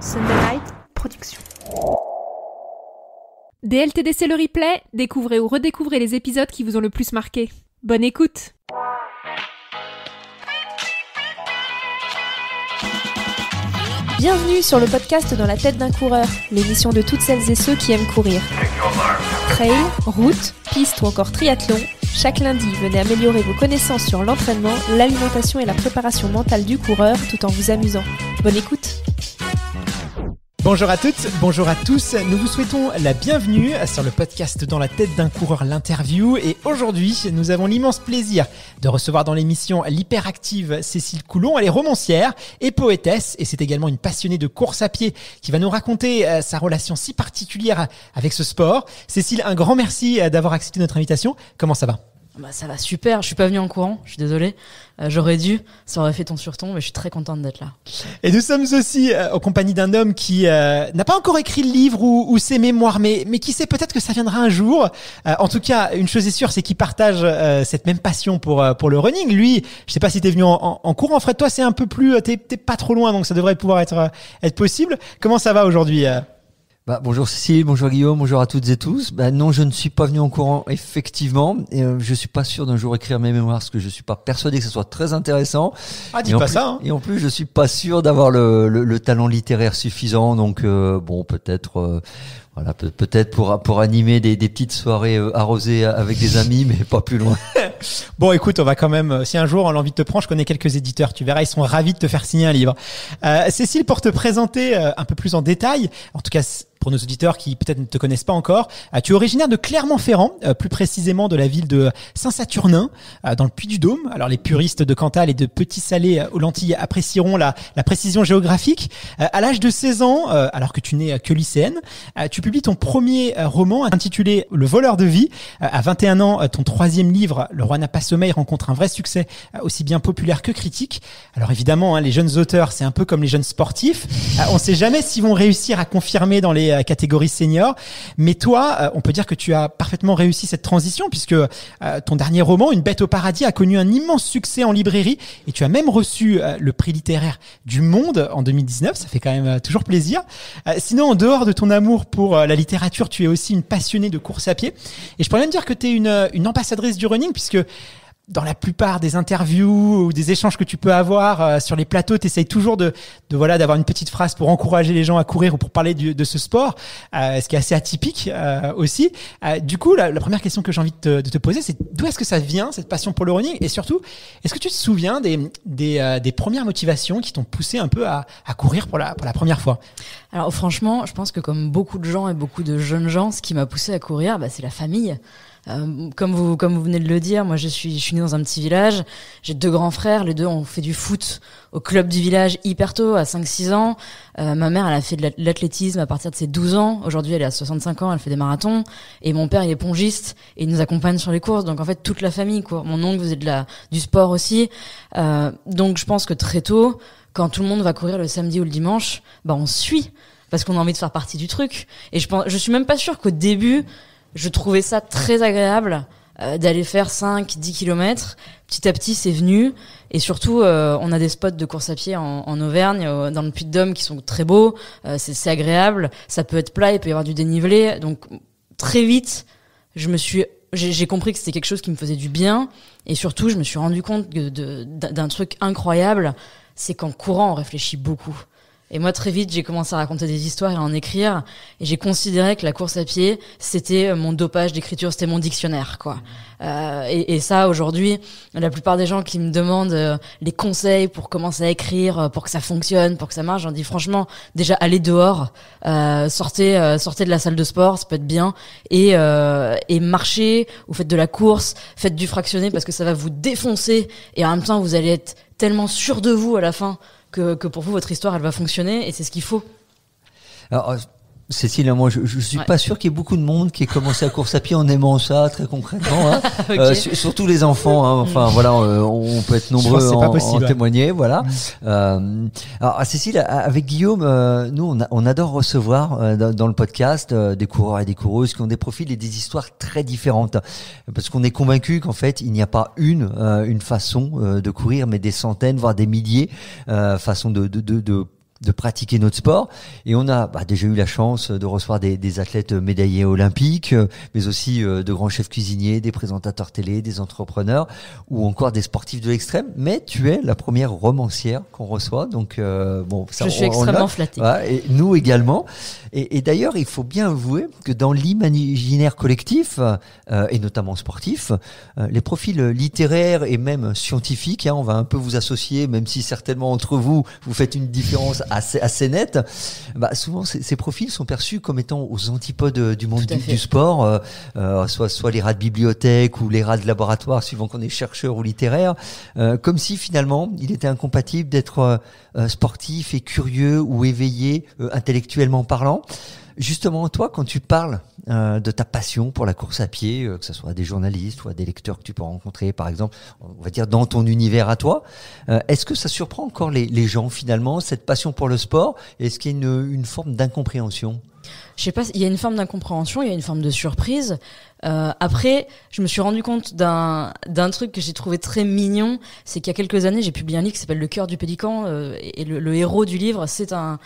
Sunday Night Production. DLTDC le replay, découvrez ou redécouvrez les épisodes qui vous ont le plus marqué. Bonne écoute Bienvenue sur le podcast Dans la tête d'un coureur, l'émission de toutes celles et ceux qui aiment courir. Trail, route, piste ou encore triathlon, chaque lundi, venez améliorer vos connaissances sur l'entraînement, l'alimentation et la préparation mentale du coureur tout en vous amusant. Bonne écoute Bonjour à toutes, bonjour à tous. Nous vous souhaitons la bienvenue sur le podcast Dans la tête d'un coureur l'interview. Et aujourd'hui, nous avons l'immense plaisir de recevoir dans l'émission l'hyperactive Cécile Coulon. Elle est romancière et poétesse et c'est également une passionnée de course à pied qui va nous raconter euh, sa relation si particulière avec ce sport. Cécile, un grand merci euh, d'avoir accepté notre invitation. Comment ça va? Bah, ça va super, je suis pas venu en courant, je suis désolée. Euh, J'aurais dû, ça aurait fait ton surton, mais je suis très contente d'être là. Et nous sommes aussi euh, en compagnie d'un homme qui euh, n'a pas encore écrit le livre ou, ses mémoires, mais, mais qui sait peut-être que ça viendra un jour. Euh, en tout cas, une chose est sûre, c'est qu'il partage euh, cette même passion pour, euh, pour le running. Lui, je sais pas si t'es venu en, en, en courant, Fred, toi c'est un peu plus, t'es pas trop loin, donc ça devrait pouvoir être, être possible. Comment ça va aujourd'hui bah, bonjour Cécile, bonjour Guillaume, bonjour à toutes et tous. Bah, non, je ne suis pas venu en courant, effectivement. Et, euh, je suis pas sûr d'un jour écrire mes mémoires, parce que je suis pas persuadé que ce soit très intéressant. Ah, dis et pas plus, ça. Hein. Et en plus, je suis pas sûr d'avoir le, le, le talent littéraire suffisant. Donc, euh, bon, peut-être, euh, voilà, peut- peut-être pour pour animer des, des petites soirées euh, arrosées avec des amis, mais pas plus loin. Bon, écoute, on va quand même. euh, Si un jour on a envie de te prendre, je connais quelques éditeurs. Tu verras, ils sont ravis de te faire signer un livre. Euh, Cécile, pour te présenter euh, un peu plus en détail, en tout cas pour nos auditeurs qui peut-être ne te connaissent pas encore, euh, tu es originaire de Clermont-Ferrand, euh, plus précisément de la ville de Saint-Saturnin, euh, dans le Puy-du-Dôme? Alors les puristes de Cantal et de Petit Salé euh, aux lentilles apprécieront la, la précision géographique. Euh, à l'âge de 16 ans, euh, alors que tu n'es euh, que lycéenne, euh, tu publies ton premier euh, roman intitulé Le voleur de vie. Euh, à 21 ans, euh, ton troisième livre, Le roi n'a pas sommeil, rencontre un vrai succès, aussi bien populaire que critique. Alors évidemment, hein, les jeunes auteurs, c'est un peu comme les jeunes sportifs. On ne sait jamais s'ils vont réussir à confirmer dans les catégories seniors. Mais toi, on peut dire que tu as parfaitement réussi cette transition puisque ton dernier roman, Une bête au paradis, a connu un immense succès en librairie et tu as même reçu le prix littéraire du Monde en 2019. Ça fait quand même toujours plaisir. Sinon, en dehors de ton amour pour la littérature, tu es aussi une passionnée de course à pied. Et je pourrais même dire que tu es une, euh, une ambassadrice du running puisque dans la plupart des interviews ou des échanges que tu peux avoir euh, sur les plateaux, tu essayes toujours de, de voilà d'avoir une petite phrase pour encourager les gens à courir ou pour parler du- de ce sport, euh, ce qui est assez atypique euh, aussi. Euh, du coup, la, la première question que j'ai envie de te, de te poser, c'est d'où est-ce que ça vient cette passion pour le running? Et surtout, est-ce que tu te souviens des des, euh, des premières motivations qui t'ont poussé un peu à, à courir pour la pour la première fois? Alors franchement, je pense que comme beaucoup de gens et beaucoup de jeunes gens, ce qui m'a poussé à courir, bah, c'est la famille. Euh, comme vous comme vous venez de le dire, moi je suis je suis né dans un petit village. J'ai deux grands frères, les deux ont fait du foot au club du village hyper tôt, à 5-6 ans. Euh, ma mère, elle a fait de l'ath- l'athlétisme à partir de ses 12 ans. Aujourd'hui, elle à 65 ans, elle fait des marathons. Et mon père, il est pongiste et il nous accompagne sur les courses. Donc en fait, toute la famille, quoi. Mon oncle faisait de la du sport aussi. Euh, donc je pense que très tôt, quand tout le monde va courir le samedi ou le dimanche, bah on suit parce qu'on a envie de faire partie du truc. Et je pense, je suis même pas sûre qu'au début, je trouvais ça très agréable euh, d'aller faire 5, 10 kilomètres. Petit à petit, c'est venu. Et surtout, euh, on a des spots de course à pied en, en Auvergne, euh, dans le Puy-de-Dôme, qui sont très beaux. Euh, c'est agréable. Ça peut être plat, il peut y avoir du dénivelé. Donc, très vite, je me suis j'ai compris que c'était quelque chose qui me faisait du bien et surtout je me suis rendu compte d'un truc incroyable c'est qu'en courant on réfléchit beaucoup et moi très vite j'ai commencé à raconter des histoires et à en écrire. Et j'ai considéré que la course à pied c'était mon dopage d'écriture c'était mon dictionnaire quoi. Euh, et, et ça aujourd'hui la plupart des gens qui me demandent euh, les conseils pour commencer à écrire euh, pour que ça fonctionne pour que ça marche j'en dis franchement déjà allez dehors euh, sortez euh, sortez de la salle de sport ça peut être bien. Et euh, et marchez ou faites de la course faites du fractionné parce que ça va vous défoncer. Et en même temps vous allez être tellement sûr de vous à la fin que, que pour vous votre histoire elle va fonctionner et c'est ce qu'il faut. Euh, Cécile, moi, je, je suis Ouais. pas sûr qu'il y ait beaucoup de monde qui ait commencé à course à pied en aimant ça, très concrètement. Hein. Euh, su- surtout les enfants. Hein. Enfin, voilà, euh, on peut être nombreux en, pas possible, en ouais. témoigner. Voilà. Euh, alors, Cécile, avec Guillaume, euh, nous, on, a- on adore recevoir euh, dans, dans le podcast euh, des coureurs et des coureuses qui ont des profils et des histoires très différentes, parce qu'on est convaincu qu'en fait, il n'y a pas une euh, une façon euh, de courir, mais des centaines, voire des milliers euh, façons de, de, de, de de pratiquer notre sport. Et on a bah, déjà eu la chance de recevoir des, des athlètes médaillés olympiques, euh, mais aussi euh, de grands chefs cuisiniers, des présentateurs télé, des entrepreneurs ou encore des sportifs de l'extrême. Mais tu es la première romancière qu'on reçoit, donc euh, bon, ça, je suis extrêmement flatté. et nous également. Et, et d'ailleurs, il faut bien avouer que dans l'imaginaire collectif et notamment sportif, les profils littéraires et même scientifiques, hein, on va un peu vous associer, même si certainement entre vous vous faites une différence assez, assez nette, bah, souvent ces, ces, profils sont perçus comme étant aux antipodes du monde du, du, sport, euh, euh, soit, soit les rats de bibliothèque ou les rats de laboratoire, suivant qu'on est chercheur ou littéraire, euh, comme si finalement il était incompatible d'être euh, sportif et curieux ou éveillé euh, intellectuellement parlant. Justement, toi, quand tu parles euh, de ta passion pour la course à pied, euh, que ce soit à des journalistes ou à des lecteurs que tu peux rencontrer, par exemple, on va dire dans ton univers à toi, euh, est-ce que ça surprend encore les, gens finalement, cette passion pour le sport? Est-ce qu'il y a une forme d'incompréhension? Je sais pas, il y a une forme d'incompréhension, il y a une forme de surprise. Euh, après, je me suis rendu compte d'un d'un truc que j'ai trouvé très mignon, c'est qu'il y a quelques années, j'ai publié un livre qui s'appelle Le cœur du pélican, euh, et le, le, héros du livre, c'est un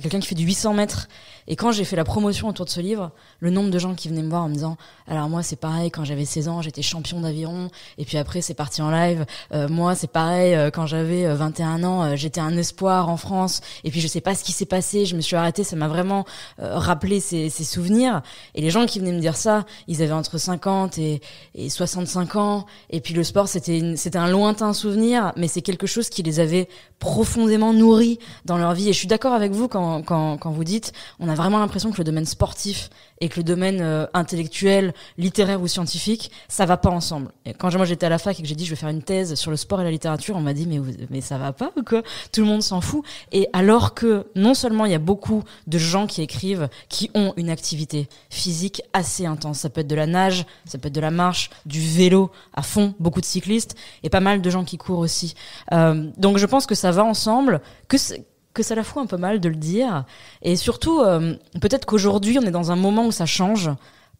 quelqu'un qui fait du 800 mètres et quand j'ai fait la promotion autour de ce livre, le nombre de gens qui venaient me voir en me disant alors moi c'est pareil quand j'avais 16 ans j'étais champion d'aviron et puis après c'est parti en live. Euh, moi c'est pareil euh, quand j'avais 21 euh, ans j'étais un espoir en France et puis je sais pas ce qui s'est passé je me suis arrêtée ça m'a vraiment euh, rappelé ces, ces, souvenirs. Et les gens qui venaient me dire ça ils avaient entre 50 et, et 65 ans. Et puis le sport c'était c'était un lointain souvenir mais c'est quelque chose qui les avait profondément nourris dans leur vie. Et je suis d'accord avec vous quand, quand, quand vous dites on a vraiment l'impression que le domaine sportif et que le domaine euh, intellectuel, littéraire ou scientifique, ça va pas ensemble. Et quand moi j'étais à la fac et que j'ai dit je vais faire une thèse sur le sport et la littérature, on m'a dit mais mais ça va pas ou quoi? Tout le monde s'en fout. Et alors que non seulement il y a beaucoup de gens qui écrivent qui ont une activité physique assez intense, ça peut être de la nage, ça peut être de la marche, du vélo à fond, beaucoup de cyclistes et pas mal de gens qui courent aussi. Euh, donc je pense que ça va ensemble, que ça la fout un peu mal de le dire. Et surtout, euh, peut-être qu'aujourd'hui, on est dans un moment où ça change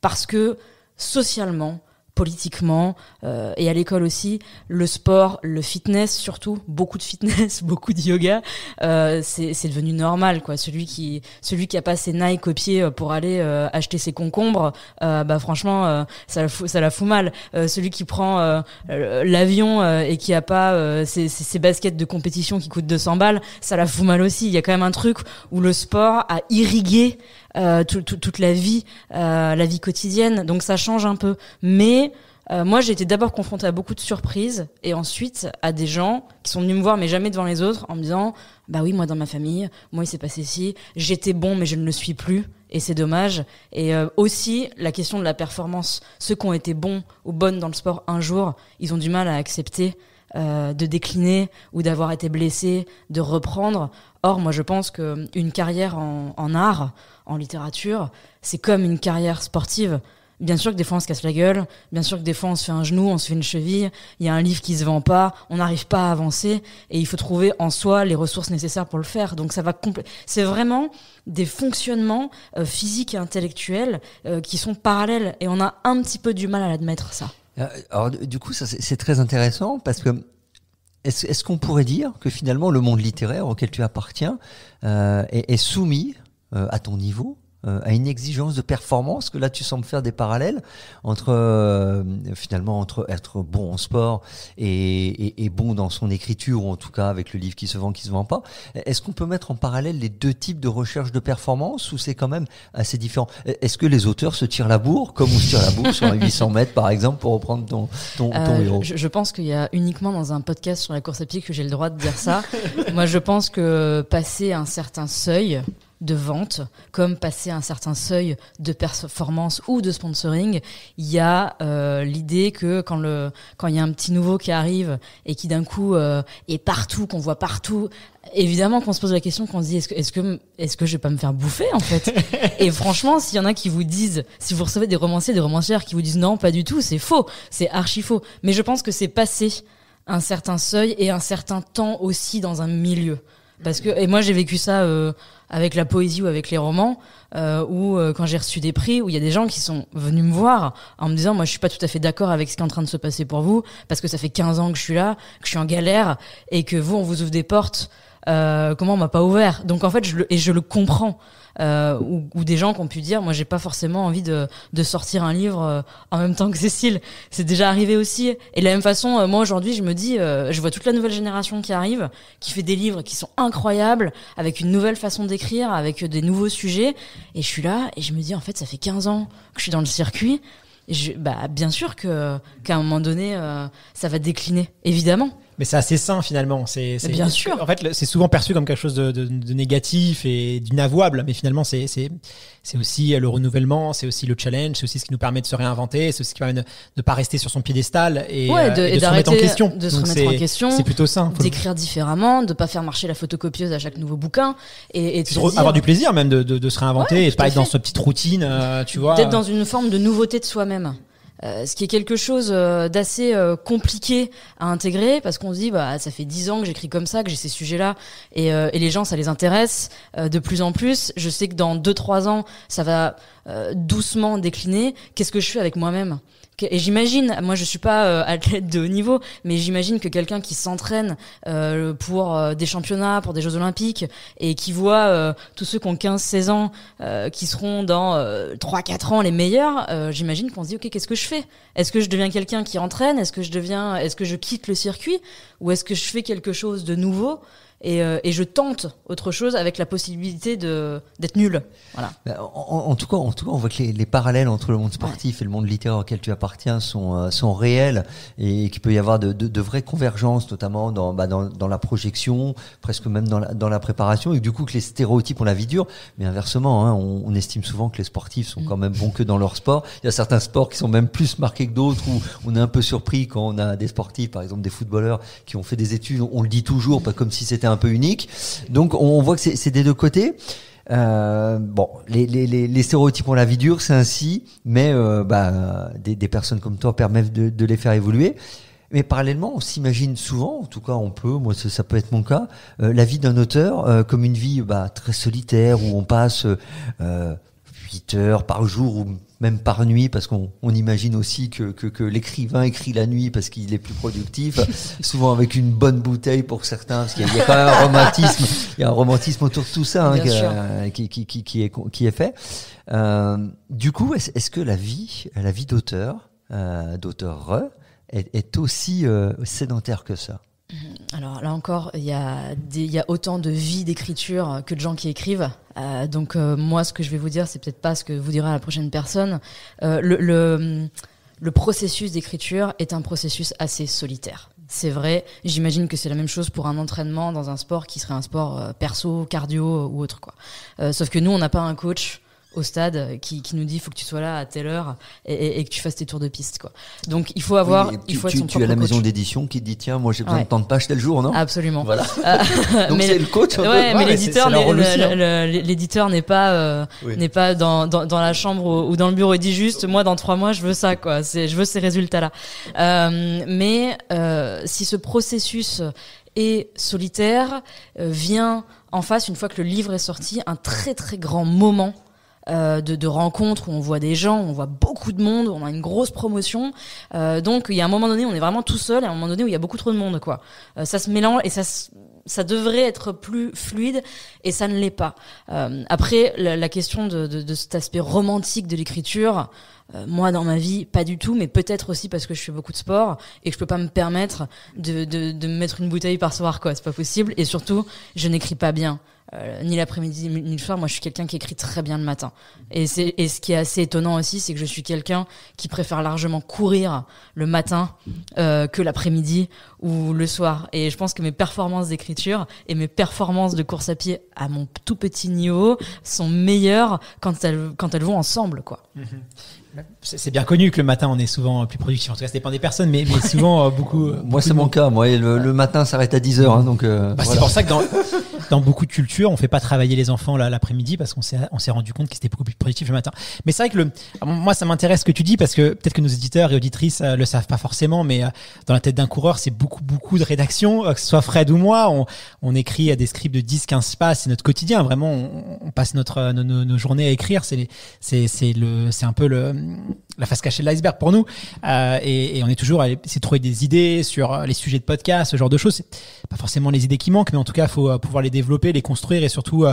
parce que socialement, politiquement euh, et à l'école aussi le sport le fitness surtout beaucoup de fitness beaucoup de yoga euh, c'est devenu normal quoi. Celui qui celui qui a pas ses Nike au pied pour aller euh, acheter ses concombres euh, bah franchement euh, ça la fout ça la fout mal. Euh, celui qui prend l'avion et qui a pas ses, ses, baskets de compétition qui coûtent 200 balles ça la fout mal aussi. Il y a quand même un truc où le sport a irrigué euh, tout, tout, toute la vie, euh, la vie quotidienne. Donc ça change un peu. Mais euh, moi, j'ai été d'abord confrontée à beaucoup de surprises et ensuite à des gens qui sont venus me voir, mais jamais devant les autres, en me disant Bah oui, moi dans ma famille, moi il s'est passé ci, j'étais bon, mais je ne le suis plus. Et c'est dommage. Et euh, aussi, la question de la performance. Ceux qui ont été bons ou bonnes dans le sport un jour, ils ont du mal à accepter euh, de décliner ou d'avoir été blessé, de reprendre. Or, moi, je pense que une carrière en, en art, en littérature, c'est comme une carrière sportive. Bien sûr que des fois on se casse la gueule, bien sûr que des fois on se fait un genou, on se fait une cheville, il y a un livre qui se vend pas, on n'arrive pas à avancer et il faut trouver en soi les ressources nécessaires pour le faire. Donc ça va c'est vraiment des fonctionnements euh, physiques et intellectuels euh, qui sont parallèles et on a un petit peu du mal à l'admettre ça. Euh, alors du coup ça c'est très intéressant parce que est-ce est qu'on pourrait dire que finalement le monde littéraire auquel tu appartiens euh, est, est, soumis euh, à ton niveau euh, à une exigence de performance que là tu sembles faire des parallèles entre euh, finalement entre être bon en sport et, et, et, bon dans son écriture ou en tout cas avec le livre qui se vend qui se vend pas. Est-ce qu'on peut mettre en parallèle les deux types de recherche de performance ou c'est quand même assez différent? Est-ce que les auteurs se tirent la bourre comme on se tire la bourre sur un 800 mètres par exemple pour reprendre ton ton, ton euh, héros? je, je, pense qu'il y a uniquement dans un podcast sur la course à pied que j'ai le droit de dire ça. Moi je pense que passer un certain seuil de vente, comme passer un certain seuil de performance ou de sponsoring, il y a euh, l'idée que quand le quand il y a un petit nouveau qui arrive et qui d'un coup euh, est partout, qu'on voit partout, évidemment qu'on se pose la question, qu'on se dit est-ce que est-ce que est-ce que je vais pas me faire bouffer en fait? Et franchement, s'il y en a qui vous disent, si vous recevez des romanciers, des romancières qui vous disent non, pas du tout, c'est faux, c'est archi faux. Mais je pense que c'est passer un certain seuil et un certain temps aussi dans un milieu. Parce que et moi j'ai vécu ça euh, avec la poésie ou avec les romans, euh, ou euh, quand j'ai reçu des prix, où il y a des gens qui sont venus me voir en me disant moi je suis pas tout à fait d'accord avec ce qui est en train de se passer pour vous, parce que ça fait 15 ans que je suis là, que je suis en galère, et que vous on vous ouvre des portes euh, comment on m'a pas ouvert Donc en fait, je le, et je le comprends. Euh, ou, ou, des gens qui ont pu dire, moi j'ai pas forcément envie de, de sortir un livre euh, en même temps que Cécile. C'est déjà arrivé aussi. Et de la même façon, euh, moi aujourd'hui, je me dis, euh, je vois toute la nouvelle génération qui arrive, qui fait des livres qui sont incroyables, avec une nouvelle façon d'écrire, avec des nouveaux sujets. Et je suis là et je me dis, en fait, ça fait 15 ans que je suis dans le circuit. Je, bah, bien sûr que qu'à un moment donné, ça va décliner, évidemment. Mais c'est assez sain finalement. C'est bien sûr. En fait, c'est souvent perçu comme quelque chose de, de, de négatif et d'inavouable, mais finalement, c'est c'est aussi le renouvellement, c'est aussi le challenge, c'est aussi ce qui nous permet de se réinventer, c'est ce qui permet de ne pas rester sur son piédestal et, ouais, de, euh, et de se remettre en question. De se remettre en question. C'est plutôt sain. D'écrire différemment, de pas faire marcher la photocopieuse à chaque nouveau bouquin et, et de dire, avoir du plaisir même de, se réinventer ouais, et de pas être dans cette petite routine, euh, tu vois. D'être dans une forme de nouveauté de soi-même. Euh, ce qui est quelque chose euh, d'assez euh, compliqué à intégrer parce qu'on se dit bah ça fait dix ans que j'écris comme ça que j'ai ces sujets-là et, et, les gens ça les intéresse de plus en plus. Je sais que dans deux trois ans ça va doucement décliner. Qu'est-ce que je fais avec moi-même? Et j'imagine, moi je suis pas euh, athlète de haut niveau, mais j'imagine que quelqu'un qui s'entraîne euh, pour euh, des championnats, pour des Jeux Olympiques, et qui voit euh, tous ceux qui ont 15-16 ans, qui seront dans 3-4 ans les meilleurs, j'imagine qu'on se dit ok qu'est-ce que je fais? Est-ce que je deviens quelqu'un qui entraîne? Est-ce que je deviens, est-ce que je quitte le circuit? Ou est-ce que je fais quelque chose de nouveau? Et, euh, et, je tente autre chose avec la possibilité d'être nul. Voilà. En, tout cas, en tout cas, on voit que les, les parallèles entre le monde sportif et le monde littéraire auquel tu appartiens sont euh, sont réels et qu'il peut y avoir de, de, vraies convergences, notamment dans, bah, dans, dans la projection, presque même dans la, dans la préparation, et du coup que les stéréotypes ont la vie dure. Mais inversement, hein, on, estime souvent que les sportifs sont quand même bons que dans leur sport. Il y a certains sports qui sont même plus marqués que d'autres où on est un peu surpris quand on a des sportifs, par exemple des footballeurs, qui ont fait des études. On le dit toujours, pas comme si c'était peu unique. Donc on voit que c'est des deux côtés. Euh, bon, les, les, les, stéréotypes ont la vie dure, c'est ainsi, mais euh, bah, des, des, personnes comme toi permettent de, de les faire évoluer. Mais parallèlement, on s'imagine souvent, en tout cas on peut, moi ça, peut être mon cas, euh, la vie d'un auteur comme une vie bah, très solitaire où on passe 8 heures par jour ou même par nuit, parce qu'on on imagine aussi que, que, que l'écrivain écrit la nuit parce qu'il est plus productif, souvent avec une bonne bouteille pour certains, parce qu'il y, a quand même un romantisme, il y a un romantisme autour de tout ça hein, que, qui, qui, qui, qui, est, qui est fait. Euh, du coup, est-ce est que la vie, la vie d'auteur, euh, d'auteur est, est aussi euh, sédentaire que ça? Alors là encore, il y, a autant de vie d'écriture que de gens qui écrivent. Euh, donc euh, moi, ce que je vais vous dire, c'est peut-être pas ce que vous direz à la prochaine personne. Euh, le, le, processus d'écriture est un processus assez solitaire. C'est vrai, j'imagine que c'est la même chose pour un entraînement dans un sport qui serait un sport perso, cardio ou autre quoi. Sauf que nous, on n'a pas un coach au stade qui, qui nous dit faut que tu sois là à telle heure et, et, et, que tu fasses tes tours de piste quoi. Donc il faut avoir oui, il faut tu, être son tu as la maison d'édition qui te dit tiens moi j'ai besoin Ouais. de tant de pages tel jour non? Absolument. Voilà. Euh, Donc mais- c'est le coach. Ouais, mais Ouais, c'est- l'éditeur l'éditeur n'est pas euh, Oui. n'est pas dans, dans dans la chambre ou ou dans le bureau. Il dit juste moi dans trois mois je veux ça quoi. C'est je veux ces résultats là. Euh, mais euh, si ce processus est solitaire, euh, vient en face une fois que le livre est sorti un très très grand moment euh, de, de rencontres où on voit des gens, on voit beaucoup de monde, on a une grosse promotion. Euh, donc il y a un moment donné, on est vraiment tout seul, et à un moment donné où il y a beaucoup trop de monde, quoi. Euh, ça se mélange et ça, se- ça devrait être plus fluide et ça ne l'est pas. Euh, après, la, la question de, de, de cet aspect romantique de l'écriture. euh, moi, dans ma vie, pas du tout, mais peut-être aussi parce que je fais beaucoup de sport et que je peux pas me permettre de, de, de me mettre une bouteille par soir, quoi. C'est pas possible. Et surtout, je n'écris pas bien. Euh, ni l'après-midi ni le soir. Moi, je suis quelqu'un qui écrit très bien le matin. Et et ce qui est assez étonnant aussi, c'est que je suis quelqu'un qui préfère largement courir le matin euh, que l'après-midi ou le soir. Et je pense que mes performances d'écriture et mes performances de course à pied à mon tout petit niveau sont meilleures quand elles quand elles vont ensemble, quoi. C'est bien connu que le matin on est souvent plus productif. En tout cas, ça dépend des personnes, mais, mais souvent euh, beaucoup. beaucoup Moi c'est mon cas. Moi le, le matin s'arrête à 10 heures hein, donc. euh, Bah, voilà. C'est pour ça que dans, dans beaucoup de cultures, on fait pas travailler les enfants l'après-midi parce qu'on s'est on s'est rendu compte qu'ils étaient beaucoup plus productifs le matin. Mais c'est vrai que le, moi ça m'intéresse ce que tu dis parce que peut-être que nos éditeurs et auditrices euh, le savent pas forcément, mais euh, dans la tête d'un coureur, c'est beaucoup beaucoup, de rédaction, que ce soit Fred ou moi. On, on écrit des scripts de 10, 15 pages. C'est notre quotidien. Vraiment, on, on passe notre, nos, nos, journées à écrire. C'est, c'est, c'est le, c'est un peu le, la face cachée de l'iceberg pour nous. Euh, et, et, on est toujours à essayer de trouver des idées sur les sujets de podcast, ce genre de choses. Pas forcément les idées qui manquent, mais en tout cas, faut pouvoir les développer, les construire et surtout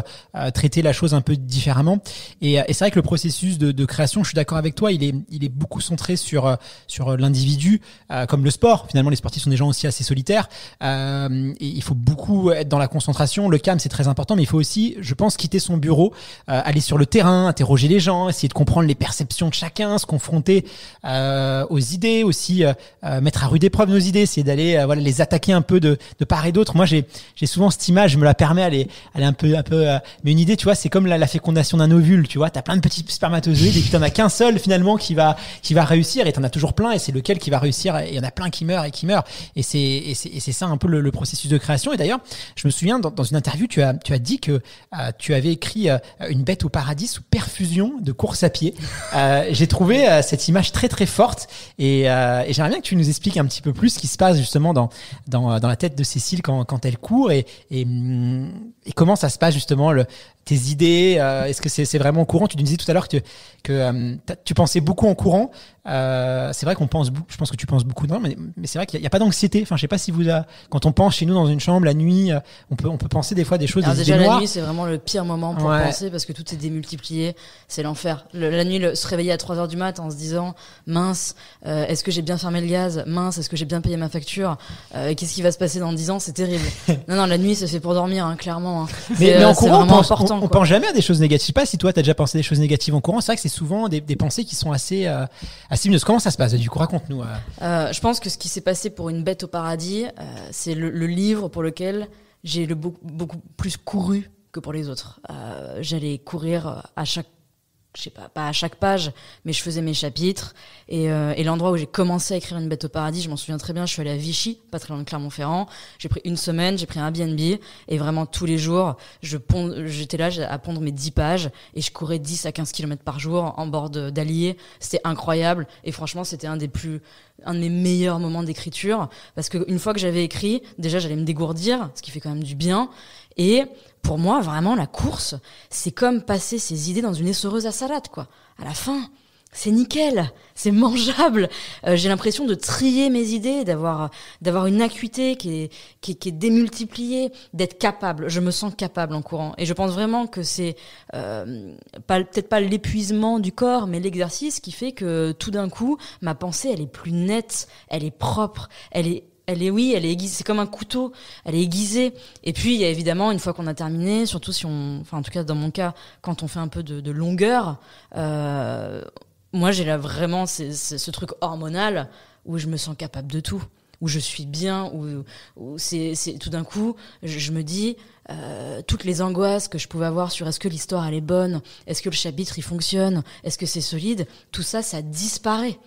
traiter la chose un peu différemment. Et, et c'est vrai que le processus de, de création, je suis d'accord avec toi, il est, il est beaucoup centré sur, sur l'individu, comme le sport. Finalement, les sportifs sont des gens aussi assez solitaires. Euh, et il faut beaucoup être dans la concentration. Le calme, c'est très important, mais il faut aussi, je pense, quitter son bureau, euh, aller sur le terrain, interroger les gens, essayer de comprendre les perceptions de chacun, se confronter euh, aux idées, aussi euh, euh, mettre à rude épreuve nos idées, essayer d'aller voilà les attaquer un peu de, de part et d'autre. Moi, j'ai souvent cette image, je me la permets, elle est, un peu un peu. mais une idée, tu vois, c'est comme la, fécondation d'un ovule. Tu vois, t'as plein de petits spermatozoïdes et puis t'en as qu'un seul finalement qui va qui va réussir et t'en as toujours plein et c'est lequel qui va réussir. Et il y en a plein qui meurent et qui meurent. Et c'est et c'est ça un peu le, processus de création. Et d'ailleurs, je me souviens dans, une interview, tu as tu as dit que tu avais écrit une bête au paradis sous perfusion de course à pied. Trouvé euh, cette image très très forte. Et, euh, et j'aimerais bien que tu nous expliques un petit peu plus ce qui se passe justement dans dans la tête de Cécile quand elle court. Et, et, et comment ça se passe justement le, tes idées euh, Est-ce que c'est vraiment courant? Tu nous disais tout à l'heure que, que euh, tu pensais beaucoup en courant. Euh, c'est vrai qu'on pense, je pense que tu penses beaucoup, non, mais, mais c'est vrai qu'il n'y a, a, pas d'anxiété. Enfin, je sais pas si vous, a, quand on pense chez nous dans une chambre la nuit, on peut, on peut penser des fois des choses. Alors des déjà idées la noires. nuit, c'est vraiment le pire moment pour Ouais. penser parce que tout est démultiplié, c'est l'enfer. Le- La nuit, le- se réveiller à 3 heures du mat en se disant mince, est-ce que j'ai bien fermé le gaz? Mince, est-ce que j'ai bien payé ma facture? Qu'est-ce qui va se passer dans 10 ans? C'est terrible. non, non, la nuit, c'est fait pour dormir, hein, clairement. Hein. Mais, euh, en c'est courant, on pense, important. on, on quoi. pense jamais à des choses négatives. Je sais pas si toi, tu as déjà pensé des choses négatives en courant. C'est vrai que c'est souvent des, des pensées qui sont assez, euh, assez. Comment ça se passe Du coup, raconte-nous. euh. Euh, je pense que ce qui s'est passé pour une bête au paradis, euh, c'est le, le livre pour lequel j'ai le beaucoup, beaucoup plus couru que pour les autres. Euh, J'allais courir à chaque, je sais pas, pas à chaque page, mais je faisais mes chapitres. Et, euh, et l'endroit où j'ai commencé à écrire une bête au paradis, je m'en souviens très bien. Je suis allée à Vichy, pas très loin de Clermont-Ferrand. J'ai pris une semaine, j'ai pris un Airbnb et vraiment tous les jours, j'étais là à pondre mes 10 pages et je courais 10 à 15 km par jour en bord d'Allier. C'était incroyable et franchement, c'était un des plus un de mes meilleurs moments d'écriture parce que une fois que j'avais écrit, déjà j'allais me dégourdir, ce qui fait quand même du bien. Et pour moi, vraiment, la course, c'est comme passer ses idées dans une essoreuse à salade, quoi. À la fin, c'est nickel, c'est mangeable. Euh, J'ai l'impression de trier mes idées, d'avoir d'avoir une acuité qui est, qui qui est démultipliée, d'être capable. Je me sens capable en courant. Et je pense vraiment que c'est euh, pas peut-être pas l'épuisement du corps, mais l'exercice qui fait que tout d'un coup, ma pensée, elle est plus nette, elle est propre, elle est elle est oui, elle est aiguisée, c'est comme un couteau, elle est aiguisée. Et puis il y a évidemment une fois qu'on a terminé, surtout si on, enfin en tout cas dans mon cas, quand on fait un peu de, longueur, euh, moi j'ai là vraiment ce truc hormonal où je me sens capable de tout, où je suis bien, où, c'est tout d'un coup je, je me dis euh, toutes les angoisses que je pouvais avoir sur est-ce que l'histoire elle est bonne, est-ce que le chapitre il fonctionne, est-ce que c'est solide, tout ça ça disparaît.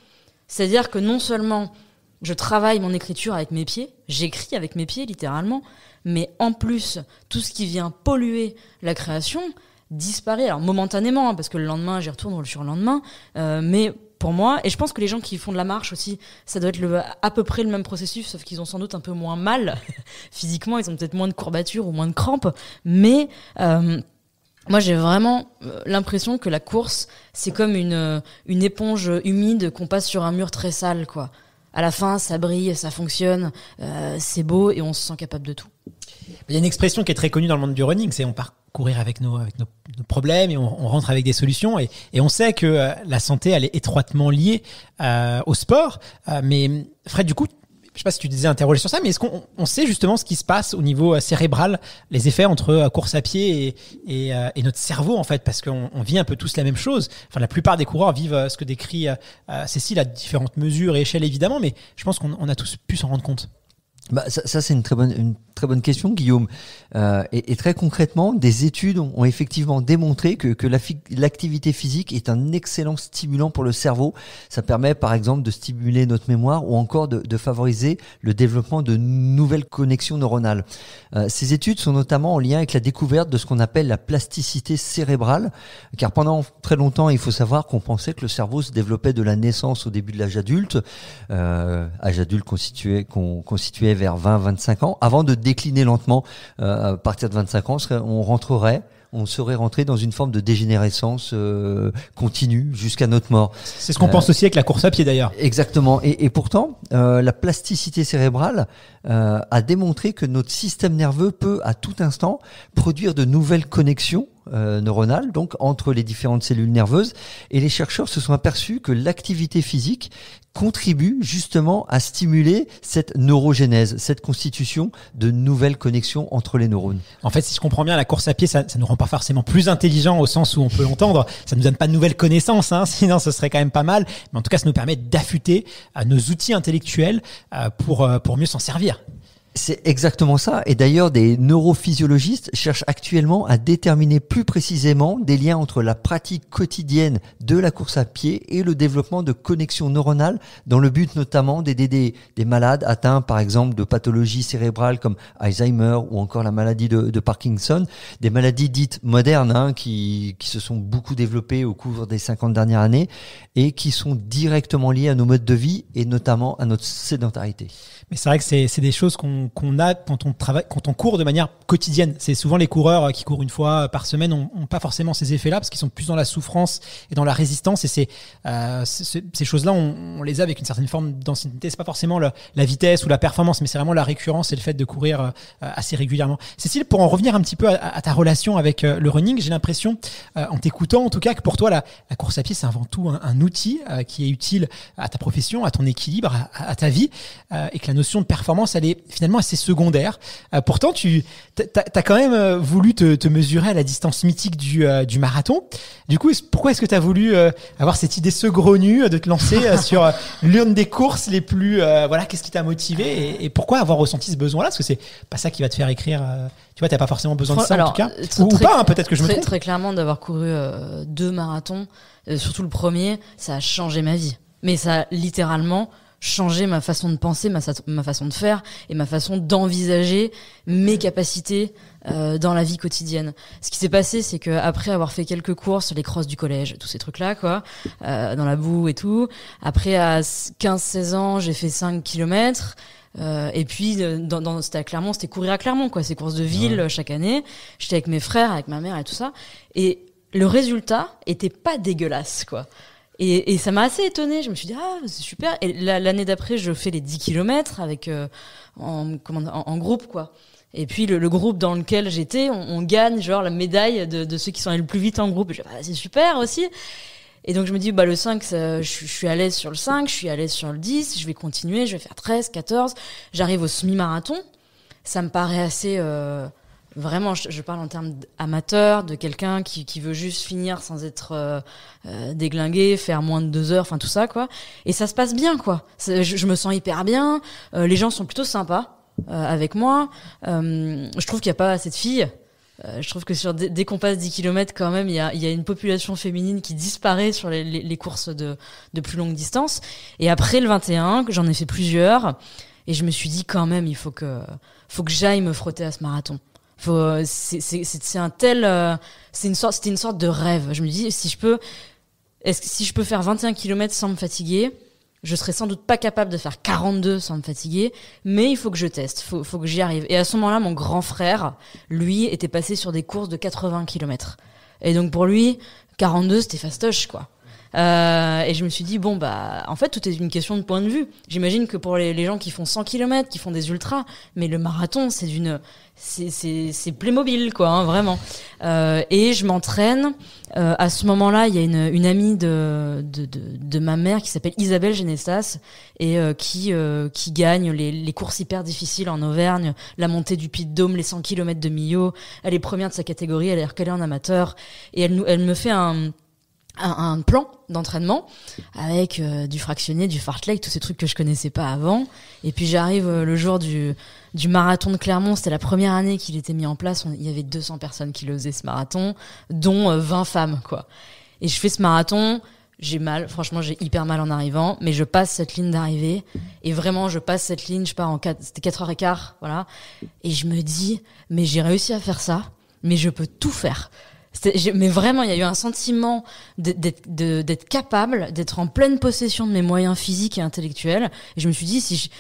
C'est-à-dire que non seulement je travaille mon écriture avec mes pieds, j'écris avec mes pieds littéralement, mais en plus, tout ce qui vient polluer la création disparaît, alors momentanément, hein, parce que le lendemain, j'y retourne le surlendemain, euh, mais pour moi, et je pense que les gens qui font de la marche aussi, ça doit être à peu près le même processus, sauf qu'ils ont sans doute un peu moins mal physiquement, ils ont peut-être moins de courbatures ou moins de crampes, mais euh, moi, j'ai vraiment euh, l'impression que la course, c'est comme une, une éponge humide qu'on passe sur un mur très sale, quoi. À la fin, ça brille, ça fonctionne, euh, c'est beau et on se sent capable de tout. Il y a une expression qui est très connue dans le monde du running, c'est on part courir avec nos, avec nos, nos problèmes et on, on rentre avec des solutions. Et, et on sait que euh, la santé, elle est étroitement liée euh, au sport. Euh, mais Fred, du coup, je sais pas si tu disais interroger sur ça, mais est-ce qu'on on sait justement ce qui se passe au niveau euh, cérébral, les effets entre euh, course à pied euh, et notre cerveau en fait, parce qu'on on vit un peu tous la même chose. Enfin, la plupart des coureurs vivent ce que décrit Cécile à différentes mesures et échelles évidemment, mais je pense qu'on on a tous pu s'en rendre compte. Bah, ça, c'est une très bonne, Très bonne question, Guillaume. Euh, et, très concrètement, des études ont, effectivement démontré que, l'activité physique est un excellent stimulant pour le cerveau. Ça permet, par exemple, de stimuler notre mémoire ou encore de, favoriser le développement de nouvelles connexions neuronales. Euh, ces études sont notamment en lien avec la découverte de ce qu'on appelle la plasticité cérébrale, car pendant très longtemps, il faut savoir qu'on pensait que le cerveau se développait de la naissance au début de l'âge adulte, euh, âge adulte constitué, constituait vers 20-25 ans, avant de décliner lentement euh, à partir de 25 ans, on rentrerait on serait rentré dans une forme de dégénérescence euh, continue jusqu'à notre mort. C'est ce qu'on pense aussi avec la course à pied d'ailleurs. Exactement. Et, et pourtant, euh, la plasticité cérébrale a démontré que notre système nerveux peut à tout instant produire de nouvelles connexions euh, neuronales, donc entre les différentes cellules nerveuses. Et les chercheurs se sont aperçus que l'activité physique contribue justement à stimuler cette neurogénèse, cette constitution de nouvelles connexions entre les neurones. En fait, si je comprends bien, la course à pied, ça, ça nous rend pas forcément plus intelligents au sens où on peut l'entendre. Ça nous donne pas de nouvelles connaissances, hein, sinon ce serait quand même pas mal. Mais en tout cas, ça nous permet d'affûter euh, nos outils intellectuels euh, pour, pour mieux s'en servir. C'est exactement ça. Et d'ailleurs, des neurophysiologistes cherchent actuellement à déterminer plus précisément des liens entre la pratique quotidienne de la course à pied et le développement de connexions neuronales dans le but notamment d'aider des, des, malades atteints par exemple de pathologies cérébrales comme Alzheimer ou encore la maladie de, de Parkinson, des maladies dites modernes hein, qui, qui se sont beaucoup développées au cours des 50 dernières années et qui sont directement liées à nos modes de vie et notamment à notre sédentarité. Mais c'est vrai que c'est des choses qu'on qu'on a quand on travaille, quand on court de manière quotidienne. C'est souvent les coureurs qui courent une fois par semaine n'ont pas forcément ces effets-là parce qu'ils sont plus dans la souffrance et dans la résistance. Et euh, ces choses-là, on, on, les a avec une certaine forme d'ancienneté. C'est pas forcément la, la, vitesse ou la performance, mais c'est vraiment la récurrence et le fait de courir euh, assez régulièrement. Cécile, pour en revenir un petit peu à, ta relation avec euh, le running, j'ai l'impression, euh, en t'écoutant en tout cas, que pour toi la, la course à pied c'est avant tout un, un outil euh, qui est utile à ta profession, à ton équilibre, à, à ta vie, et que la notion de performance, elle est finalement assez secondaire. pourtant, tu as, quand même voulu te, te, mesurer à la distance mythique du, du marathon. Du coup, pourquoi est-ce que tu as voulu avoir cette idée saugrenue de te lancer sur l'une des courses les plus voilà qu'est-ce qui t'a motivé et, et, pourquoi avoir ressenti ce besoin-là? Parce que c'est pas ça qui va te faire écrire tu vois t'as pas forcément besoin de ça Alors, en tout cas ou, ou pas hein, peut-être que je très, me trompe très clairement d'avoir couru euh, deux marathons euh, surtout le premier ça a changé ma vie mais ça littéralement changé ma façon de penser ma, ma façon de faire et ma façon d'envisager mes capacités euh, dans la vie quotidienne. Ce qui s'est passé, c'est que après avoir fait quelques courses, les crosses du collège, tous ces trucs-là, quoi, euh, dans la boue et tout. Après, à 15-16 ans, j'ai fait 5 kilomètres. Euh, et puis, dans, dans, c'était à Clermont, c'était courir à Clermont, quoi, ces courses de ville ouais. chaque année. J'étais avec mes frères, avec ma mère et tout ça. Et le résultat était pas dégueulasse, quoi. Et, ça m'a assez étonnée. Je me suis dit, ah, c'est super. Et l'année d'après, je fais les 10 kilomètres avec, euh, en, groupe, quoi. Et puis le, groupe dans lequel j'étais, on, gagne genre la médaille de, ceux qui sont allés le plus vite en groupe. Ah, c'est super aussi. Et donc je me dis, bah le 5, ça, je, je, suis à l'aise sur le 5, je suis à l'aise sur le 10, je vais continuer, je vais faire 13, 14. J'arrive au semi-marathon. Ça me paraît assez... Euh, vraiment, je, je, parle en termes amateur, de quelqu'un qui, qui, veut juste finir sans être euh, euh, déglingué, faire moins de deux heures, enfin tout ça, quoi. Et ça se passe bien, quoi. Je, je, me sens hyper bien, euh, les gens sont plutôt sympas avec moi. je trouve qu'il n'y a pas assez de filles. Euh, je trouve que sur dès qu'on passe 10 km quand même, il y a, y a, une population féminine qui disparaît sur les, les, les courses de, de, plus longue distance. Et après le 21, j'en ai fait plusieurs, et je me suis dit quand même, il faut que, faut que j'aille me frotter à ce marathon. C'est un tel, euh, c'est une sorte, c'était une sorte de rêve. Je me dis si je peux, est-ce que si je peux faire 21 km sans me fatiguer, je serais sans doute pas capable de faire 42 sans me fatiguer, mais il faut que je teste, faut, faut que j'y arrive. Et à ce moment-là, mon grand frère, lui, était passé sur des courses de 80 km. Et donc pour lui, 42, c'était fastoche, quoi. Euh, et je me suis dit, bon, bah, en fait, tout est une question de point de vue. J'imagine que pour les, gens qui font 100 km, qui font des ultras, mais le marathon, c'est d'une, c'est Playmobil, quoi, hein, vraiment. Euh, et je m'entraîne. Euh, à ce moment-là, il y a une, une amie de, de, de, de, ma mère qui s'appelle Isabelle Genestas et euh, qui, euh, qui gagne les, les courses hyper difficiles en Auvergne, la montée du Puy de Dôme, les 100 km de Millau. Elle est première de sa catégorie, elle est recalée en amateur. Et elle, elle me fait un un, un plan d'entraînement avec euh, du fractionné, du fartlek, tous ces trucs que je connaissais pas avant. Et puis j'arrive euh, le jour du, du marathon de Clermont, c'était la première année qu'il était mis en place. Il y avait 200 personnes qui le faisaient ce marathon, dont euh, 20 femmes quoi. Et je fais ce marathon, j'ai mal, franchement j'ai hyper mal en arrivant, mais je passe cette ligne d'arrivée et vraiment je passe cette ligne, je pars en 4, c'était 4h15, voilà. Et je me dis, mais j'ai réussi à faire ça, mais je peux tout faire. Mais vraiment, il y a eu un sentiment d'être- capable, d'être en pleine possession de mes moyens physiques et intellectuels. Et je me suis dit, si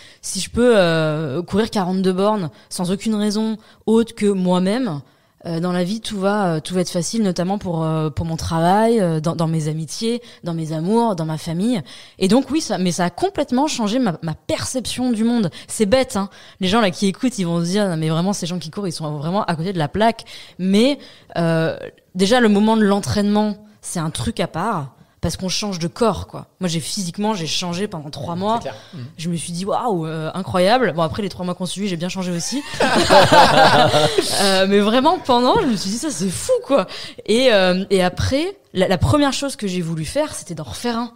je, peux euh, courir 42 bornes sans aucune raison autre que moi-même, dans la vie, tout va, euh, tout va être facile, notamment pour euh, pour mon travail, euh, dans, dans mes amitiés, dans mes amours, dans ma famille. Et donc oui, ça, mais ça a complètement changé ma, ma perception du monde. C'est bête, hein. Les gens là qui écoutent, ils vont se dire, Non, mais vraiment, ces gens qui courent, ils sont vraiment à côté de la plaque. Mais euh, déjà, le moment de l'entraînement, c'est un truc à part. Parce qu'on change de corps, quoi. Moi, j'ai physiquement, j'ai changé pendant trois mois. clair. Je me suis dit, waouh, euh, incroyable. Bon, après les trois mois qu'on suivi, j'ai bien changé aussi. Euh, mais vraiment, pendant, je me suis dit, ça, c'est fou, quoi. Et, euh, et après, la, la première chose que j'ai voulu faire, c'était d'en refaire un.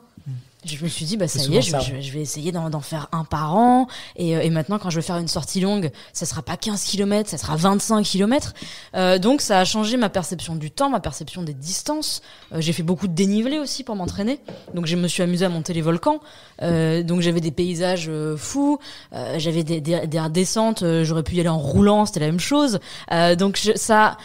Je me suis dit, bah, ça y est, je, ça, je vais- je vais essayer d'en faire un par an. Et, euh, et maintenant, quand je vais faire une sortie longue, ça sera pas 15 km, ça sera 25 km. Euh, donc, ça a changé ma perception du temps, ma perception des distances. Euh, j'ai fait beaucoup de dénivelé aussi pour m'entraîner. Donc, je me suis amusée à monter les volcans. Euh, donc, j'avais des paysages euh, fous. Euh, j'avais des, des, des descentes. euh, J'aurais pu y aller en roulant, c'était la même chose. Euh, donc, je, ça,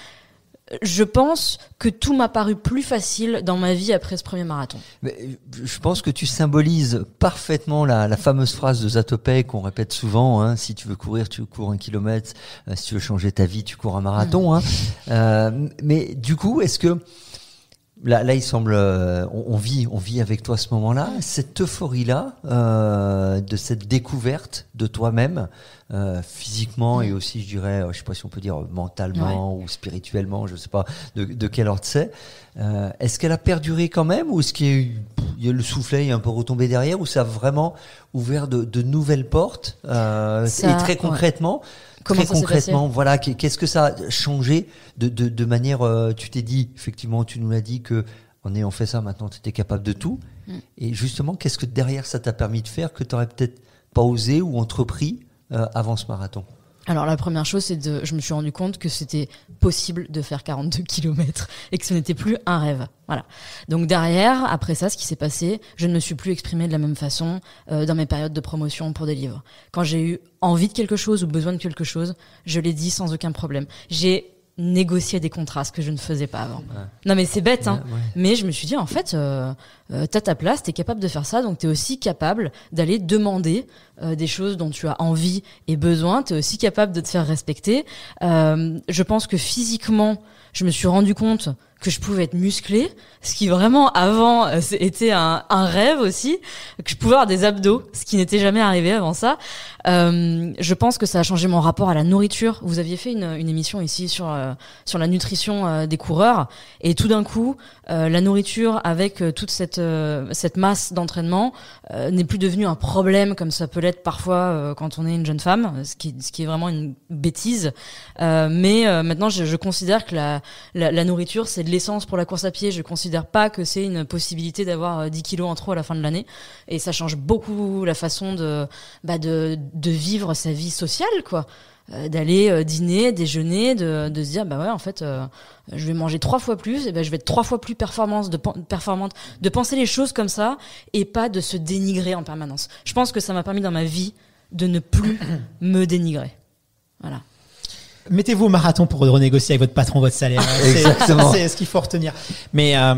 je pense que tout m'a paru plus facile dans ma vie après ce premier marathon. Mais euh, je pense que tu symbolises parfaitement la, la fameuse phrase de Zatopek qu'on répète souvent. Hein, si tu veux courir, tu cours un kilomètre. Euh, si tu veux changer ta vie, tu cours un marathon. Hein. Euh, mais du coup, est-ce que là, là, il semble, euh, on, vit, on vit avec toi à ce moment-là, cette euphorie-là euh, de cette découverte de toi-même, euh, physiquement et aussi, je dirais, euh, je sais pas si on peut dire mentalement ou spirituellement, je sais pas de, de quel ordre c'est. Euh, est-ce qu'elle a perduré quand même ou est-ce qu'il y a eu, il y a le soufflet est un peu retombé derrière ou ça a vraiment ouvert de, de nouvelles portes euh, Ça- et très ouais. Comment très concrètement, voilà, qu'est- qu'est-ce que ça a changé de, de, de manière, euh, tu t'es dit, effectivement, tu nous l'as dit que en ayant fait ça, maintenant tu étais capable de tout. Mm. Et justement, qu'est-ce que derrière ça t'a permis de faire que tu aurais peut-être pas osé ou entrepris euh, avant ce marathon? Alors la première chose, c'est de, je me suis rendu compte que c'était possible de faire 42 km et que ce n'était plus un rêve. Voilà. Donc derrière, après ça, ce qui s'est passé, je ne me suis plus exprimée de la même façon euh, dans mes périodes de promotion pour des livres. Quand j'ai eu envie de quelque chose ou besoin de quelque chose, je l'ai dit sans aucun problème. J'ai négocié des contrats, ce que je ne faisais pas avant. Non mais c'est bête, hein. Ouais, ouais. Mais je me suis dit, en fait, euh, euh, t'as ta place, t'es capable de faire ça, donc t'es aussi capable d'aller demander euh, des choses dont tu as envie et besoin. T'es aussi capable de te faire respecter. Je pense que physiquement, je me suis rendu compte que je pouvais être musclé, ce qui vraiment avant euh, était un, un rêve aussi, que je pouvais avoir des abdos, ce qui n'était jamais arrivé avant ça. Euh, je pense que ça a changé mon rapport à la nourriture. Vous aviez fait une, une émission ici sur euh, sur la nutrition euh, des coureurs, et tout d'un coup, euh, la nourriture avec euh, toute cette cette masse d'entraînement n'est plus devenue un problème comme ça peut l'être parfois quand on est une jeune femme, ce qui ce qui est vraiment une bêtise. Mais maintenant, je, je considère que la, la nourriture c'est l'essence pour la course à pied. Je considère pas que c'est une possibilité d'avoir euh, 10 kilos en trop à la fin de l'année, et ça change beaucoup la façon de bah de de vivre sa vie sociale quoi. Euh, d'aller euh, dîner, déjeuner, de, de se dire bah ouais en fait euh, je vais manger trois fois plus, et ben je vais être trois fois plus performance, de, performante, de penser les choses comme ça et pas de se dénigrer en permanence. Je pense que ça m'a permis dans ma vie de ne plus me dénigrer. Voilà. Mettez-vous au marathon pour renégocier avec votre patron votre salaire. C'est- Exactement. C'est ce qu'il faut retenir. Mais euh,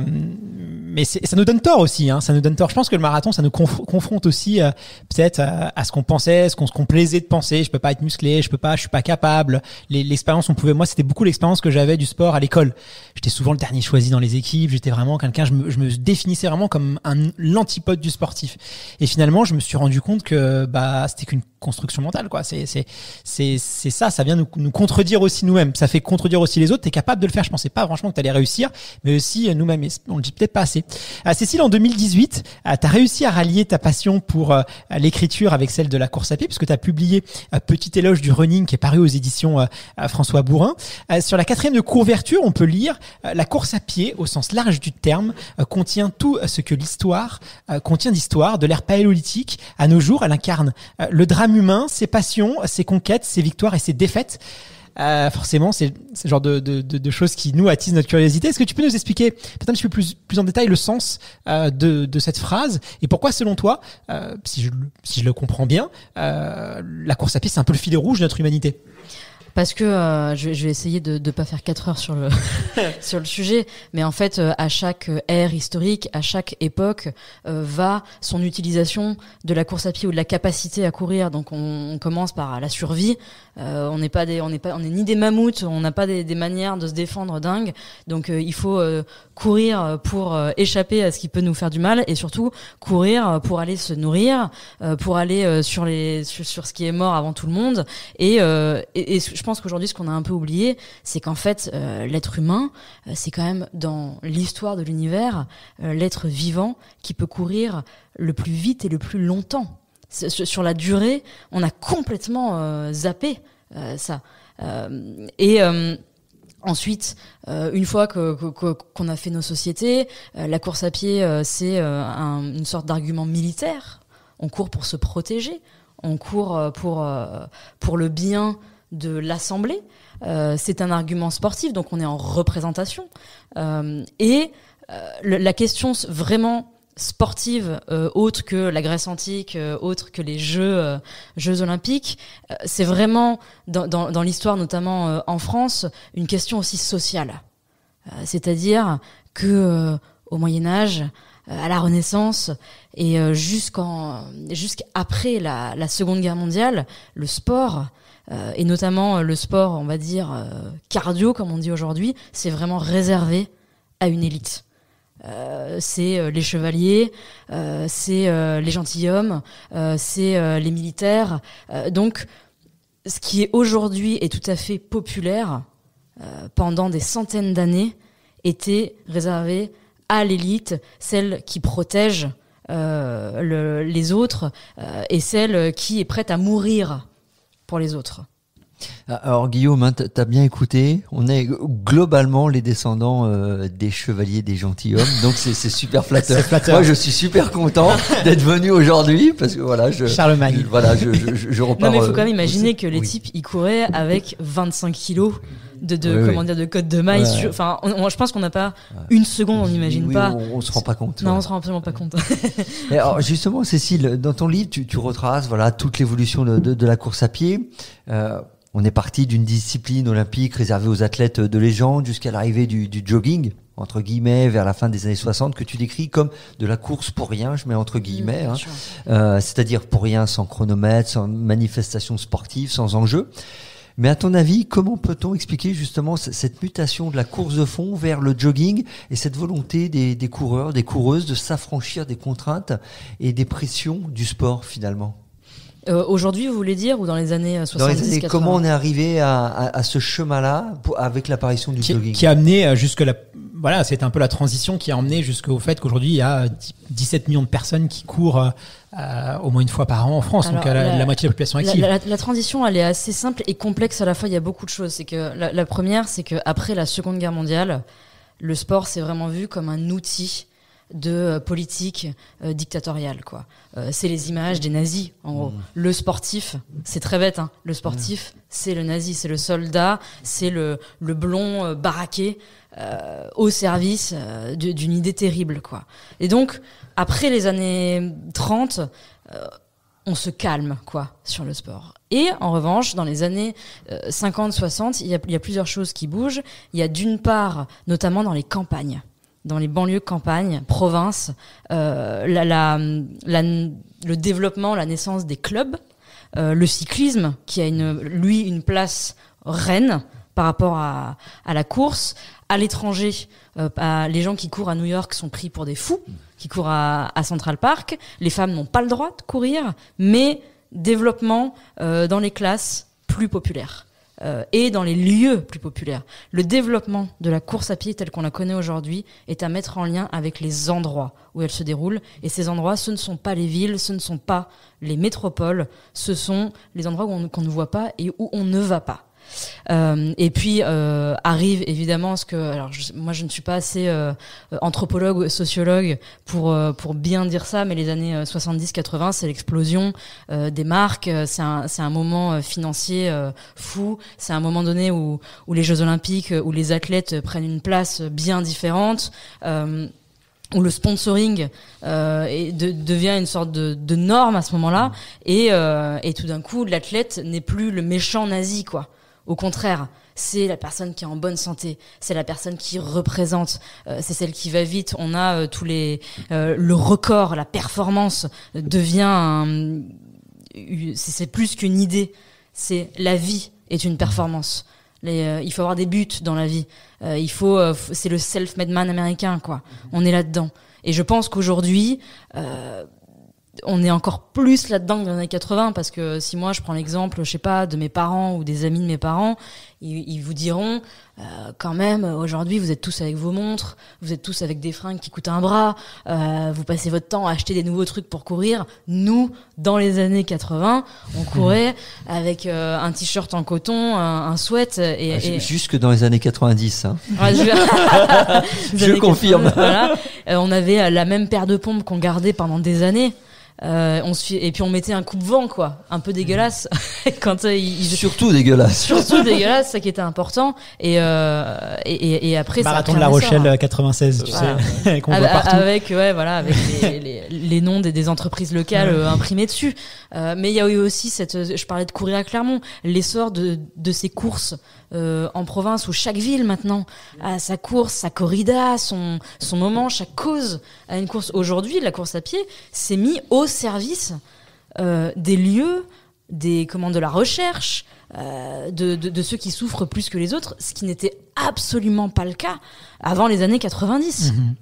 mais ça nous donne tort aussi. Hein, ça nous donne tort. Je pense que le marathon, ça nous conf- confronte aussi euh, peut-être euh, à ce qu'on pensait, ce qu'on se complaisait de penser. Je peux pas être musclé, je peux pas, je suis pas capable. L'expérience, on pouvait. Moi, c'était beaucoup l'expérience que j'avais du sport à l'école. J'étais souvent le dernier choisi dans les équipes. J'étais vraiment quelqu'un. Je me, je me définissais vraiment comme un l'antipode du sportif. Et finalement, je me suis rendu compte que bah c'était qu'une construction mentale quoi. C'est c'est c'est c'est ça. Ça vient nous, nous contredire aussi nous-mêmes. Ça fait contredire aussi les autres. T'es capable de le faire. Je pensais pas franchement que t'allais réussir, mais aussi euh, nous-mêmes. On le dit peut-être pas assez. Euh, Cécile, en 2018, tu as réussi à rallier ta passion pour euh, l'écriture avec celle de la course à pied, puisque tu as publié euh, Petit éloge du running qui est paru aux éditions euh, François Bourrin. Sur la quatrième de couverture, on peut lire La course à pied, au sens large du terme, contient tout ce que l'histoire contient d'histoire, de l'ère paléolithique à nos jours. Elle incarne le drame humain, ses passions, ses conquêtes, ses victoires et ses défaites. Euh, forcément, c'est ce genre de, de, de, de choses qui nous attisent notre curiosité. Est-ce que tu peux nous expliquer peut-être un petit peu plus, plus en détail le sens euh, de, de cette phrase et pourquoi, selon toi, euh, si, je, le- si je le comprends bien, euh, la course à pied, c'est un peu le fil rouge de notre humanité? Parce que euh, je, vais- je vais essayer de ne pas faire 4 heures sur le, sur le sujet, mais en fait, euh, à chaque ère historique, à chaque époque, euh, va son utilisation de la course à pied ou de la capacité à courir. Donc, on, on commence par la survie. Euh, on n'est pas des, on n'est pas, on n'est ni des mammouths, on n'a pas des, des manières de se défendre dingues. Donc, euh, il faut euh, courir pour euh, échapper à ce qui peut nous faire du mal, et surtout courir pour aller se nourrir, euh, pour aller euh, sur les, sur, sur ce qui est mort avant tout le monde. Et, et, et je pense qu'aujourd'hui, ce qu'on a un peu oublié, c'est qu'en fait, l'être humain, c'est quand même dans l'histoire de l'univers, l'être vivant qui peut courir le plus vite et le plus longtemps. Sur la durée, on a complètement euh, zappé euh, ça. Euh, et Ensuite, une fois qu'on a fait nos sociétés, la course à pied, c'est un- une sorte d'argument militaire. On court pour se protéger, on court pour pour le bien de l'assemblée. C'est un argument sportif, donc on est en représentation. Et la question vraiment sportive, euh, autre que la Grèce antique, euh, autre que les Jeux euh, Jeux olympiques, euh, c'est vraiment dans, dans, dans l'histoire, notamment euh, en France, une question aussi sociale. Euh, C'est-à-dire que au Moyen Âge, à la Renaissance et jusqu'en jusqu'après la, la Seconde Guerre mondiale, le sport et notamment le sport, on va dire cardio comme on dit aujourd'hui, c'est vraiment réservé à une élite. Euh, c'est euh, les chevaliers, euh, c'est euh, les gentilshommes, euh, c'est les militaires. Donc, ce qui est aujourd'hui est tout à fait populaire, pendant des centaines d'années, était réservé à l'élite, celle qui protège le- les autres et celle qui est prête à mourir pour les autres. Ah, Alors Guillaume, hein, t'as bien écouté. On est globalement les descendants euh, des chevaliers des gentilshommes, donc c'est c'est super flatteur. Moi, je suis super content d'être venu aujourd'hui parce que voilà, je, Charlemagne. je- voilà, je, je, je, je repars. Non, mais il faut euh, quand même imaginer aussi. que les Oui. types, ils couraient avec 25 kilos de, de Oui, comment oui. dire, de côte de maille. Enfin, on- on- je pense qu'on n'a pas une seconde, on n'imagine oui, pas. On, on se rend pas compte. Non, ouais. on se rend absolument pas compte. Et alors justement, Cécile, dans ton livre, tu, tu retraces voilà toute l'évolution de, de, de la course à pied. Euh, on est parti d'une discipline olympique réservée aux athlètes de légende jusqu'à l'arrivée du, du jogging entre guillemets vers la fin des années 60 que tu décris comme de la course pour rien, je mets entre guillemets, Bien hein. Euh, c'est-à-dire pour rien, sans chronomètre, sans manifestation sportive, sans enjeu. Mais à ton avis, comment peut-on expliquer justement cette mutation de la course de fond vers le jogging et cette volonté des, des coureurs, des coureuses de s'affranchir des contraintes et des pressions du sport finalement? Euh, Aujourd'hui, vous voulez dire, ou dans les années euh, Dans les 70 années, 80 comment on est arrivé à, à- à ce chemin-là pour- avec l'apparition du qui, jogging qui a amené euh, jusque la voilà c'est un peu la transition qui a emmené jusqu'au fait qu'aujourd'hui il y a 10 17 millions de personnes qui courent euh, euh, au moins une fois par an en France donc Alors, euh, la, la- la moitié de la population La, active la- la transition, elle est assez simple et complexe à la fois. Il y a beaucoup de choses. C'est que la, la première, c'est que après la Seconde Guerre mondiale, le sport s'est vraiment vu comme un outil de euh, politique euh, dictatoriale. Quoi. Euh, c'est les images des nazis, en gros. Le sportif, c'est très bête. Hein. Le sportif, c'est le nazi, c'est le soldat, c'est le, le blond euh, baraqué au service du- d'une idée terrible. Quoi. Et donc, après les années 30, on se calme quoi sur le sport. Et en revanche, dans les années 50-60, il y, a, il y a plusieurs choses qui bougent. Il y a d'une part, notamment dans les campagnes, dans les banlieues campagnes, provinces, euh, la, la, le développement, la naissance des clubs, euh, le cyclisme qui a une, lui une place reine par rapport à, à la course. À l'étranger, euh, les gens qui courent à New York sont pris pour des fous, qui courent à, à Central Park. Les femmes n'ont pas le droit de courir, mais développement euh, dans les classes plus populaires. Euh, et dans les lieux plus populaires. Le développement de la course à pied telle qu'on la connaît aujourd'hui est à mettre en lien avec les endroits où elle se déroule. Et ces endroits, ce ne sont pas les villes, ce ne sont pas les métropoles, ce sont les endroits qu'on ne voit pas et où on ne va pas. Euh, et puis euh, arrive évidemment ce que alors moi je ne suis pas assez euh, anthropologue sociologue pour euh, pour bien dire ça mais les années 70-80 c'est l'explosion des marques c'est un c'est un moment financier fou c'est un moment donné où où les Jeux Olympiques où les athlètes prennent une place bien différente où le sponsoring devient une sorte de, norme à ce moment-là, et, et tout d'un coup, l'athlète n'est plus le méchant nazi, quoi. Au contraire, c'est la personne qui est en bonne santé, c'est la personne qui représente, euh, c'est celle qui va vite. On a euh, tous les euh, le record, la performance devient c'est plus qu'une idée, c'est la vie est une performance. Euh, il faut avoir des buts dans la vie. Euh, il faut, euh, c'est le self-made man américain, quoi. On est là-dedans. Et je pense qu'aujourd'hui, on est encore plus là-dedans que dans les années 80 parce que si moi je prends l'exemple, je sais pas, de mes parents ou des amis de mes parents, ils, ils vous diront euh, quand même aujourd'hui vous êtes tous avec vos montres, vous êtes tous avec des fringues qui coûtent un bras, euh, vous passez votre temps à acheter des nouveaux trucs pour courir. Nous, dans les années 80, on courait avec euh, un t-shirt en coton, un, un sweat et, Ah, et- Jusque dans les années 90. Hein. Ouais, je Je années confirme. 80, voilà. Euh, on avait euh, la même paire de pompes qu'on gardait pendant des années. Euh, on se et puis on mettait un coupe-vent quoi, un peu dégueulasse quand euh, il, il- Surtout dégueulasse. surtout dégueulasse, ça qui était important. Et euh, et, et, et après Marathon de La Rochelle hein. euh, 96, tu Voilà. sais, qu'on voit Avec- partout. Avec ouais voilà avec les, les, les noms des, des entreprises locales euh, imprimés dessus. Euh, mais il y a eu aussi cette je parlais de courir à Clermont, l'essor de de ces courses euh, en province où chaque ville maintenant a sa course, sa corrida, son son moment, chaque cause a une course. Aujourd'hui, la course à pied s'est mis au service euh, des lieux, des comment de la recherche, euh, de, de, ceux qui souffrent plus que les autres, ce qui n'était absolument pas le cas avant les années 90. Mhm.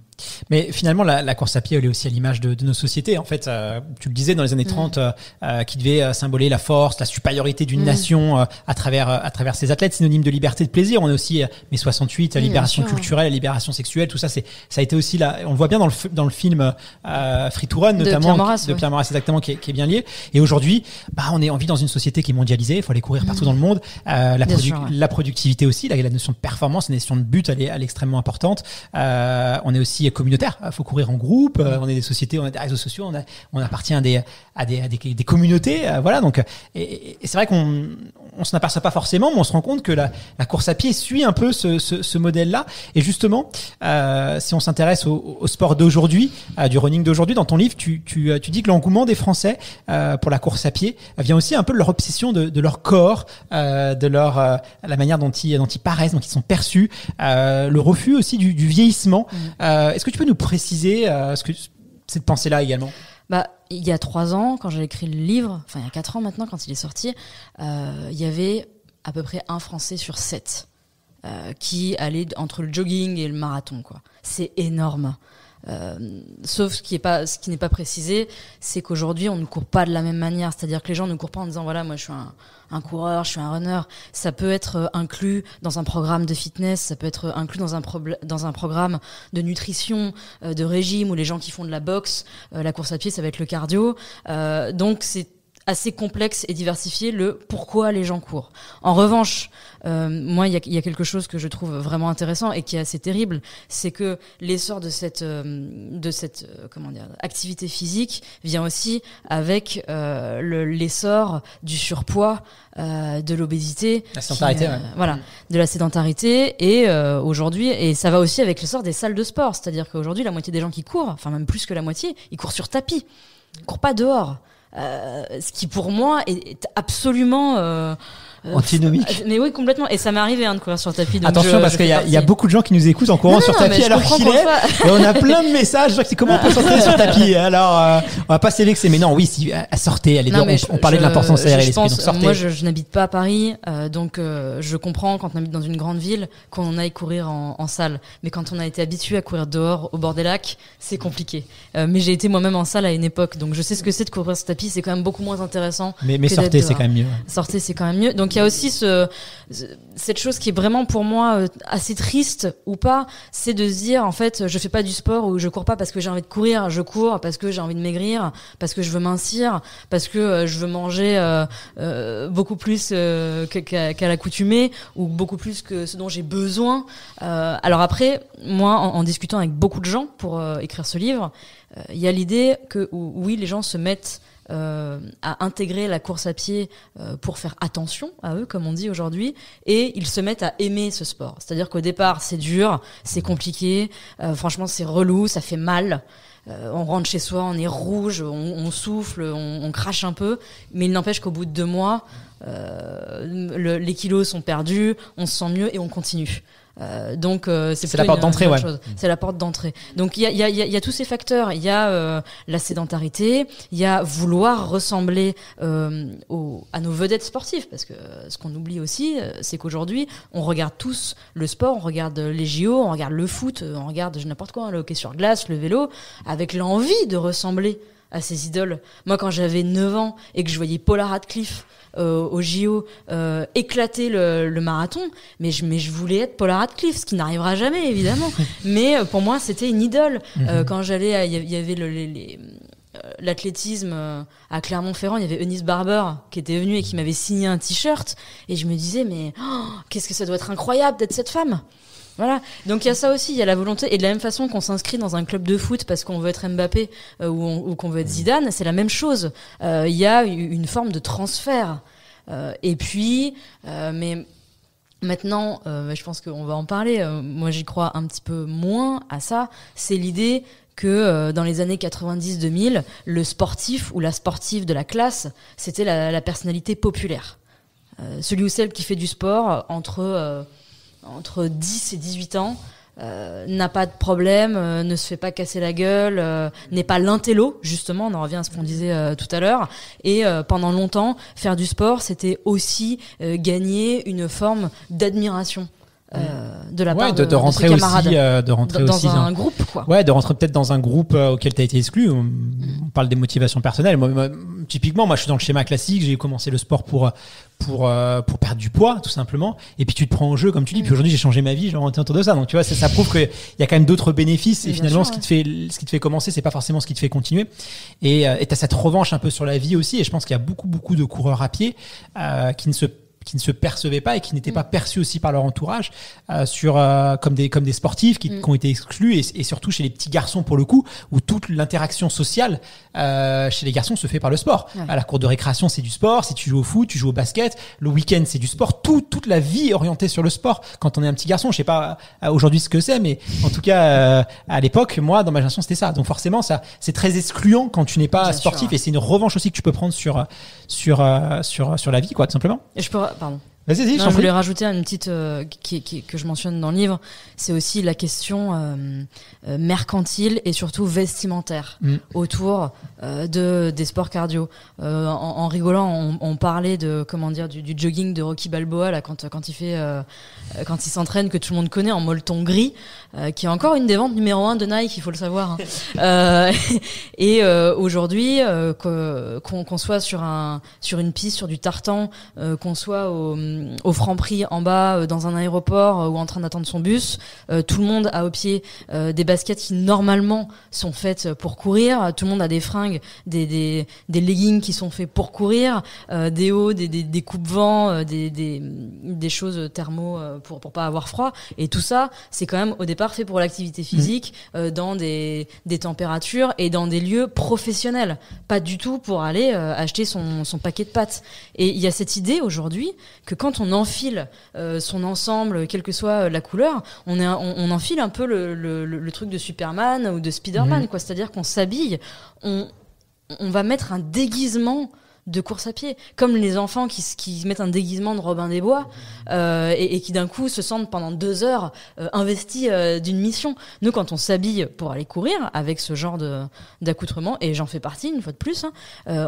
Mais finalement, la, la course à pied, elle est aussi à l'image de, de nos sociétés. En fait, euh, tu le disais dans les années 30, euh, euh, qui devait euh, symboler la force, la supériorité d'une Mm. nation euh, à travers euh, à travers ses athlètes, synonyme de liberté, de plaisir. On a aussi euh, mai 68, la Oui, libération culturelle, la libération sexuelle, tout ça, c'est ça a été aussi là. On le voit bien dans le dans le film euh, Free to Run De notamment, Pierre Maurras, qui- de. Pierre exactement, qui est, qui est bien lié. Et aujourd'hui, bah, on est on vit dans une société qui est mondialisée. Il faut aller courir partout dans le monde. Euh, la, Mm. Produ- sûr, ouais. la productivité aussi, la, la notion de performance, la notion de but, elle est, elle est extrêmement importante. Euh, on est aussi communautaire. Il faut courir en groupe. Euh, on est des sociétés, on a des réseaux sociaux, on, a, on appartient à des, à des, à des, des communautés. Euh, voilà. Donc, et, c'est vrai qu'on on s'en aperçoit pas forcément, mais on se rend compte que la, la course à pied suit un peu ce, ce, ce modèle-là. Et justement, euh, si on s'intéresse au, au sport d'aujourd'hui, euh, du running d'aujourd'hui, dans ton livre, tu, tu, tu dis que l'engouement des Français euh, pour la course à pied vient aussi un peu de leur obsession de, de leur corps, de leur la manière dont ils, dont ils paraissent, dont ils sont perçus, le refus aussi du, du vieillissement. Euh, Est-ce que tu peux nous préciser euh, ce que cette pensée-là également? Bah, il y a trois ans, quand j'ai écrit le livre, enfin il y a quatre ans maintenant, quand il est sorti, euh, il y avait à peu près un Français sur sept euh, qui allait entre le jogging et le marathon. C'est énorme. Euh, sauf ce qui est pas, ce qui n'est pas précisé, c'est qu'aujourd'hui on ne court pas de la même manière. C'est-à-dire que les gens ne courent pas en disant voilà moi je suis un, un coureur, je suis un runner. Ça peut être euh, inclus dans un programme de fitness, ça peut être inclus dans un dans un programme de nutrition, euh, de régime ou les gens qui font de la boxe, euh, la course à pied ça va être le cardio. Euh, donc c'est assez complexe et diversifié le pourquoi les gens courent. En revanche, euh, moi, il y a, il y a quelque chose que je trouve vraiment intéressant et qui est assez terrible, c'est que l'essor de cette, euh, de cette euh, comment dire, activité physique vient aussi avec euh, le- l'essor du surpoids, euh, de l'obésité, La sédentarité, ouais. voilà, de la sédentarité et aujourd'hui, et ça va aussi avec l'essor des salles de sport, c'est-à-dire qu'aujourd'hui, la moitié des gens qui courent, enfin même plus que la moitié, ils courent sur tapis, ils courent pas dehors. Euh, ce qui pour moi est, absolument euh, Antinomique. Mais oui, complètement. Et ça m'est arrivé hein, de courir sur tapis. donc Attention je- parce qu'il y, a- y beaucoup de gens qui nous écoutent en courant Non, sur non, tapis alors qu'il est. Et on a plein de messages. genre, c'est comment on peut s'entraîner sur tapis Alors, euh, on va pas s'évexer, mais non, oui, si, à sortez, allez, Non, on, je- on parlait de l'importance d'aérer je pense- donc. Moi, je, n'habite pas à Paris, euh, donc euh, je comprends quand on habite dans une grande ville qu'on aille courir en, en salle. Mais quand on a été habitué à courir dehors, au bord des lacs, c'est compliqué. Euh, mais j'ai été moi-même en salle à une époque, donc je sais ce que c'est de courir sur tapis. C'est quand même beaucoup moins intéressant. mais mais sortez, c'est quand même mieux. Sortez, c'est quand même mieux. Donc Donc il y a aussi ce, cette chose qui est vraiment pour moi euh, assez triste ou pas, c'est de se dire en fait je fais pas du sport ou je cours pas parce que j'ai envie de courir, je cours parce que j'ai envie de maigrir, parce que je veux mincir, parce que euh, je veux manger euh, beaucoup plus qu'à qu l'accoutumée ou beaucoup plus que ce dont j'ai besoin. alors après, moi en, discutant avec beaucoup de gens pour écrire ce livre, il y a l'idée que oui les gens se mettent euh, à intégrer la course à pied euh, pour faire attention à eux, comme on dit aujourd'hui, et ils se mettent à aimer ce sport. C'est-à-dire qu'au départ, c'est dur, c'est compliqué, euh, franchement, c'est relou, ça fait mal. on rentre chez soi, on est rouge, on, souffle, on, crache un peu, mais il n'empêche qu'au bout de deux mois, les kilos sont perdus, on se sent mieux et on continue. Euh, donc euh, c'est la porte d'entrée, ouais. C'est la porte d'entrée. Donc il y a, y, a, y a, tous ces facteurs. Il y a euh, la sédentarité, il y a vouloir ressembler au, à nos vedettes sportives, parce que ce qu'on oublie aussi, c'est qu'aujourd'hui on regarde tous le sport, on regarde les JO, on regarde le foot, on regarde n'importe quoi, le hockey sur glace, le vélo, avec l'envie de ressembler à ces idoles. Moi, quand j'avais 9 ans et que je voyais Paula Radcliffe euh, au JO euh, éclater le, le, marathon, mais je, mais je voulais être Paula Radcliffe, ce qui n'arrivera jamais évidemment. mais euh, pour moi, c'était une idole. Mhm. quand j'allais, il y avait le, les, l'athlétisme à Clermont-Ferrand, il y avait Eunice Barber qui était venue et qui m'avait signé un t-shirt et je me disais mais oh, qu'est-ce que ça doit être incroyable d'être cette femme. Voilà. Donc il y a ça aussi, il y a la volonté. Et de la même façon qu'on s'inscrit dans un club de foot parce qu'on veut être Mbappé euh, ou, qu'on veut être Zidane, c'est la même chose. Euh, il y a une forme de transfert. Euh, et puis, mais maintenant, je pense qu'on va en parler. moi, j'y crois un petit peu moins à ça. C'est l'idée que dans les années 90-2000, le sportif ou la sportive de la classe, c'était la, la, personnalité populaire. celui ou celle qui fait du sport entre entre 10 et 18 ans, euh, n'a pas de problème, euh, ne se fait pas casser la gueule, euh, n'est pas l'intello, justement, on en revient à ce qu'on disait tout à l'heure. Et pendant longtemps, faire du sport, c'était aussi gagner une forme d'admiration. De la part de, de, rentrer de aussi de rentrer dans aussi un groupe quoi. Ouais de rentrer peut-être dans un groupe auquel tu as été exclu. On, on, parle des motivations personnelles. Moi, typiquement moi je suis dans le schéma classique. J'ai commencé le sport pour pour euh, pour perdre du poids tout simplement. Et puis tu te prends au jeu comme tu dis. Puis aujourd'hui j'ai changé ma vie. Je rentre autour de ça. Donc tu vois ça, ça prouve qu'il y a quand même d'autres bénéfices. Et finalement ce qui te fait ce qui te fait commencer c'est pas forcément ce qui te fait continuer. Et euh, tu as cette revanche un peu sur la vie aussi. Et je pense qu'il y a beaucoup beaucoup de coureurs à pied euh, qui ne se qui ne se percevaient pas et qui n'étaient pas mm. perçus aussi par leur entourage euh, sur euh, comme des comme des sportifs qui, mm. qui ont été exclus et, et, surtout chez les petits garçons pour le coup où toute l'interaction sociale euh, chez les garçons se fait par le sport. À la cour de récréation c'est du sport, si tu joues au foot, tu joues au basket, le week-end c'est du sport, tout, toute la vie est orientée sur le sport. Quand on est un petit garçon, je sais pas euh, aujourd'hui ce que c'est, mais en tout cas euh, à l'époque moi dans ma génération c'était ça. Donc forcément ça c'est très excluant quand tu n'es pas sportif et c'est une revanche aussi que tu peux prendre sur sur sur sur la vie quoi tout simplement. Je peux pardon. Vas-y, je voulais rajouter une petite euh, qui, qui, que je mentionne dans le livre, c'est aussi la question euh, euh, mercantile et surtout vestimentaire mm. autour de des sports cardio. En, en, rigolant, on, on, parlait de comment dire du, du, jogging de Rocky Balboa là quand quand il fait quand il s'entraîne que tout le monde connaît en molleton gris, qui est encore une des ventes numéro un de Nike, il faut le savoir. Hein. et aujourd'hui, qu'on soit sur un sur une piste, sur du tartan, qu'on soit au euh, au Franprix en bas, euh, dans un aéroport euh, ou en train d'attendre son bus. tout le monde a au pied des baskets qui normalement sont faites pour courir. Tout le monde a des fringues, des, des, des leggings qui sont faits pour courir, des hauts, des, des, des coupes-vents, des, des, des choses thermo pour, pour pas avoir froid. Et tout ça, c'est quand même au départ fait pour l'activité physique, mmh. dans des, des températures et dans des lieux professionnels. Pas du tout pour aller acheter son, son paquet de pâtes. Et il y a cette idée aujourd'hui que quand on enfile euh, son ensemble, quelle que soit euh, la couleur, on, est, on, enfile un peu le, le, le, truc de Superman ou de Spider-Man, mhm. quoi. C'est-à-dire qu'on s'habille, on, on va mettre un déguisement de course à pied, comme les enfants qui, qui mettent un déguisement de Robin des Bois euh, et, et, qui d'un coup se sentent pendant deux heures euh, investis euh, d'une mission. Nous, quand on s'habille pour aller courir avec ce genre d'accoutrement, et j'en fais partie une fois de plus, hein,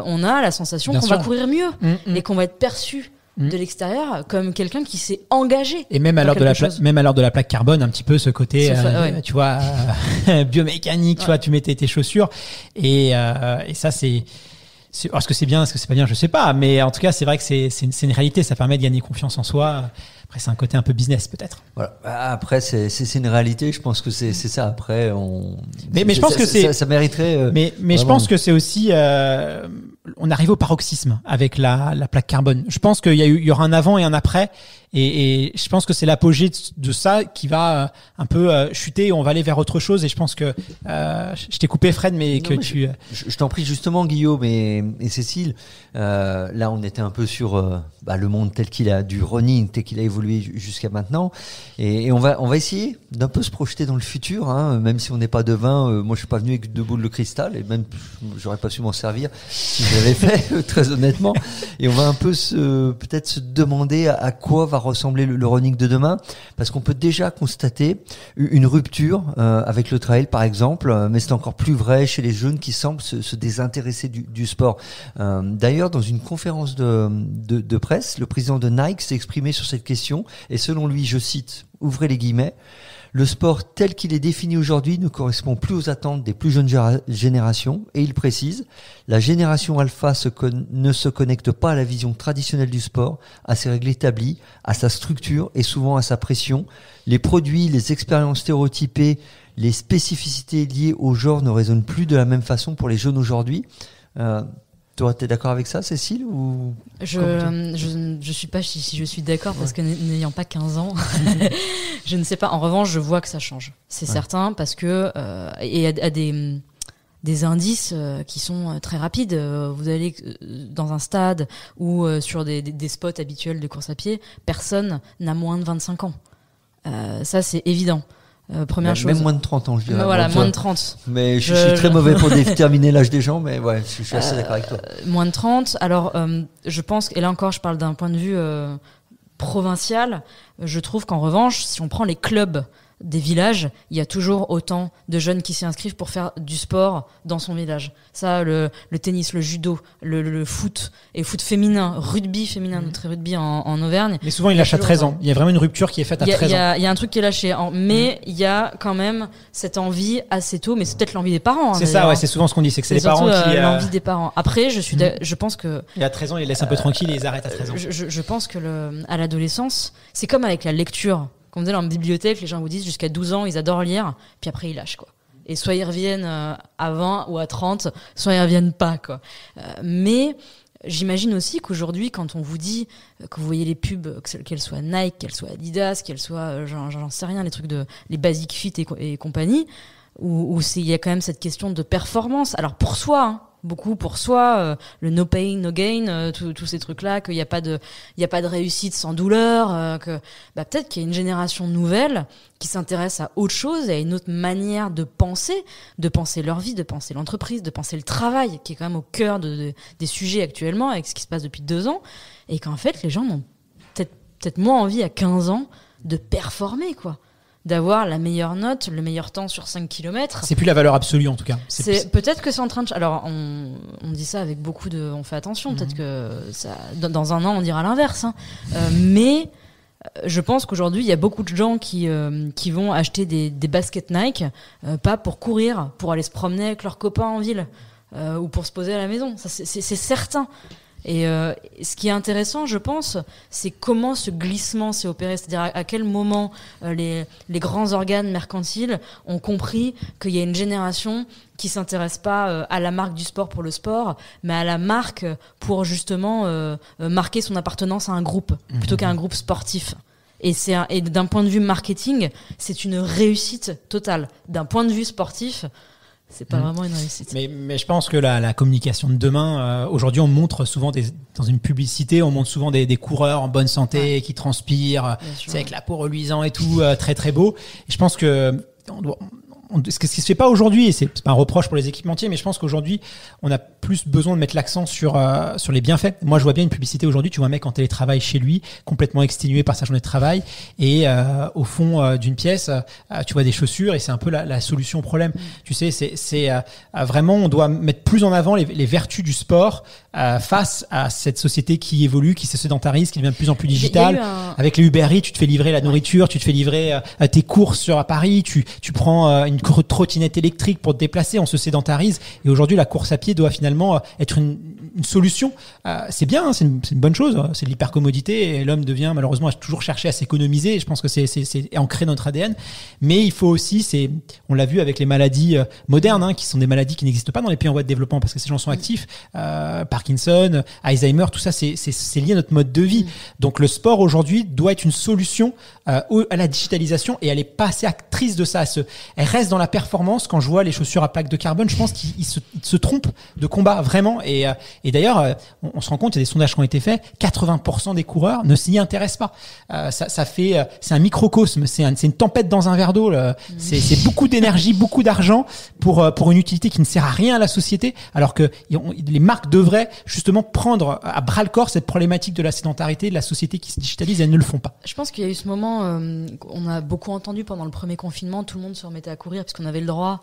on a la sensation qu'on va courir mieux mm, mm. et qu'on va être perçu Mm. de l'extérieur comme quelqu'un qui s'est engagé. Et même à l'heure de la même à l'heure de la plaque carbone, un petit peu ce côté, euh, tu vois, euh, biomécanique, tu vois, tu mettais tes chaussures et, euh, et ça c'est Est-ce que c'est bien, est-ce que c'est pas bien, je sais pas. Mais en tout cas, c'est vrai que c'est une, c'est une réalité. Ça permet de gagner confiance en soi. Après, c'est un côté un peu business peut-être. Voilà. Après, c'est une réalité. Je pense que c'est c'est ça. Après, on. Mais- mais je pense ça- que c'est- ça, ça mériterait. euh, Mais, mais je pense que c'est aussi, euh, on arrive au paroxysme avec la, la plaque carbone. Je pense qu'il y, a eu- il y aura un avant et un après. Et, et je pense que c'est l'apogée de, de ça qui va euh, un peu euh, chuter. On va aller vers autre chose. Et je pense que euh, je t'ai coupé Fred, mais Non, que mais tu. Je, je t'en prie justement Guillaume et, et Cécile. euh, là, on était un peu sur euh, bah, le monde tel qu'il a du running, tel qu'il a évolué ju- jusqu'à maintenant, et, et on va on va essayer d'un peu se projeter dans le futur. Hein, même si on n'est pas devin, euh, moi je suis pas venu avec deux boules de cristal et même j'aurais pas su m'en servir si je l'avais fait très honnêtement. Et on va un peu se peut-être se demander à, à quoi va ressembler le, le de demain, parce qu'on peut déjà constater une rupture euh, avec le trail par exemple, euh, mais c'est encore plus vrai chez les jeunes qui semblent se, se désintéresser du, sport. Euh, D'ailleurs, dans une conférence de presse, le président de Nike s'est exprimé sur cette question et selon lui, je cite, ouvrez les guillemets, le sport tel qu'il est défini aujourd'hui ne correspond plus aux attentes des plus jeunes générations et il précise, la génération alpha ne se connecte pas à la vision traditionnelle du sport, à ses règles établies, à sa structure et souvent à sa pression. Les produits, les expériences stéréotypées, les spécificités liées au genre ne résonnent plus de la même façon pour les jeunes aujourd'hui. Euh, toi, t'es d'accord avec ça, Cécile ou Je, Comment je, je suis pas si, si je suis d'accord parce que n'ayant pas 15 ans, je ne sais pas. En revanche, je vois que ça change. C'est Ouais. certain parce que euh, et à, à des des indices euh, qui sont euh, très rapides. Euh, Vous allez euh, dans un stade ou euh, sur des, des, des spots habituels de course à pied, personne n'a moins de 25 ans. Euh, ça, c'est évident. Euh, première même, chose. même moins de 30 ans, je dirais. Mais voilà, moins de 30. Mais je, Je- suis très mauvais pour déterminer l'âge des gens, mais ouais, je, je suis assez d'accord avec toi. Euh, moins de 30. Alors, euh, je pense, et là encore, je parle d'un point de vue euh, provincial, je trouve qu'en revanche, si on prend les clubs des villages, il y a toujours autant de jeunes qui s'y inscrivent pour faire du sport dans son village. Ça, le, le tennis, le judo, le, le foot, et le foot féminin, rugby féminin, Mhm. notre rugby en, en Auvergne. Mais souvent, il lâche à toujours 13 ça. ans. Il y a vraiment une rupture qui est faite à Il y, a, 13 il y ans. il y a un truc qui est lâché, en- mais il y a quand même cette envie assez tôt, mais c'est peut-être l'envie des parents. hein, C'est ça, ouais, c'est souvent ce qu'on dit, c'est que c'est les parents qui. euh, euh, l'envie des parents. Après, je suis, d'a- je pense que Il y a 13 ans, ils laissent un peu tranquille et ils arrêtent à 13 ans. je, je- je pense que le, à l'adolescence, c'est comme avec la lecture. Comme vous dites, en bibliothèque, les gens vous disent jusqu'à 12 ans, ils adorent lire, puis après ils lâchent quoi. Et soit ils reviennent euh, à 20 ou à 30, soit ils reviennent pas quoi. Euh, mais j'imagine aussi qu'aujourd'hui, quand on vous dit euh, que vous voyez les pubs, qu'elles soient Nike, qu'elles soient Adidas, qu'elles soient, euh, j'en sais rien, les trucs de les Basic Fit et, co- et compagnie, où, il y a quand même cette question de performance. Alors pour soi, hein, beaucoup pour soi, euh, le no pain, no gain, euh, tous ces trucs-là, qu'il n'y a pas de, a pas de réussite sans douleur, euh, que bah, peut-être qu'il y a une génération nouvelle qui s'intéresse à autre chose, à une autre manière de penser, de penser leur vie, de penser l'entreprise, de penser le travail, qui est quand même au cœur de, de- des sujets actuellement avec ce qui se passe depuis deux ans, et qu'en fait les gens n'ont peut-être peut-être moins envie à 15 ans de performer quoi d'avoir la meilleure note, le meilleur temps sur 5 km. C'est plus la valeur absolue en tout cas. C'est peut-être que c'est en train de. Alors, on, on dit ça avec beaucoup de. On fait attention. Mhm. Peut-être que ça, dans, un an, on dira l'inverse. hein. Euh, mais euh, je pense qu'aujourd'hui, il y a beaucoup de gens qui euh, qui vont acheter des, des baskets Nike, euh, pas pour courir, pour aller se promener avec leurs copains en ville euh, ou pour se poser à la maison. Ça, c'est certain. Et euh, ce qui est intéressant, je pense, c'est comment ce glissement s'est opéré, c'est-à-dire à, à quel moment euh, les, les grands organes mercantiles ont compris qu'il y a une génération qui s'intéresse pas euh, à la marque du sport pour le sport, mais à la marque pour justement euh, marquer son appartenance à un groupe plutôt qu'à un groupe sportif. Et c'est d'un point de vue marketing, c'est une réussite totale. D'un point de vue sportif, c'est pas Mhm. vraiment une réussite. Mais, mais je pense que la, la communication de demain, euh, aujourd'hui, on montre souvent des, dans une publicité, on montre souvent des, des coureurs en bonne santé qui transpirent, sûr. c'est avec la peau reluisant et tout, euh, très très beau. Et je pense que on doit, on- ce qui se fait pas aujourd'hui, et c'est pas un reproche pour les équipementiers, mais je pense qu'aujourd'hui, on a plus besoin de mettre l'accent sur euh, sur les bienfaits. Moi, je vois bien une publicité aujourd'hui. Tu vois un mec en télétravail chez lui, complètement exténué par sa journée de travail, et euh, au fond euh, d'une pièce, euh, tu vois des chaussures, et c'est un peu la, la solution au problème. Tu sais, c'est c'est euh, vraiment, on doit mettre plus en avant les, les vertus du sport euh, face à cette société qui évolue, qui se sédentarise, qui devient de plus en plus digitale. un- Avec les Uber Eats, tu te fais livrer la nourriture, tu te fais livrer euh, tes courses sur à Paris, tu, tu prends euh, une trottinette électrique pour te déplacer, on se sédentarise. Et aujourd'hui, la course à pied doit finalement être une, solution. Euh, c'est bien, hein, c'est une, bonne chose. Hein. C'est de l'hypercommodité et l'homme devient malheureusement toujours cherché à s'économiser. Je pense que c'est ancré dans notre ADN. Mais il faut aussi, c'est, on l'a vu avec les maladies euh, modernes, hein, qui sont des maladies qui n'existent pas dans les pays en voie de développement parce que ces gens sont actifs. Euh, Parkinson, Alzheimer, tout ça, c'est lié à notre mode de vie. Donc le sport aujourd'hui doit être une solution euh, à la digitalisation et elle est pas assez actrice de ça. Elle reste dans la performance. Quand je vois les chaussures à plaque de carbone, je pense qu'ils se, se trompent de combat vraiment. Et, euh, et d'ailleurs, euh, on, se rend compte, il y a des sondages qui ont été faits, 80% des coureurs ne s'y intéressent pas. Euh, ça, ça, fait, euh, c'est un microcosme, c'est un, une tempête dans un verre d'eau. C'est beaucoup d'énergie, beaucoup d'argent pour pour une utilité qui ne sert à rien à la société, alors que les marques devraient justement prendre à bras le corps cette problématique de la sédentarité, de la société qui se digitalise, elles ne le font pas. Je pense qu'il y a eu ce moment, on a beaucoup entendu pendant le premier confinement, tout le monde se remettait à courir parce qu'on avait le droit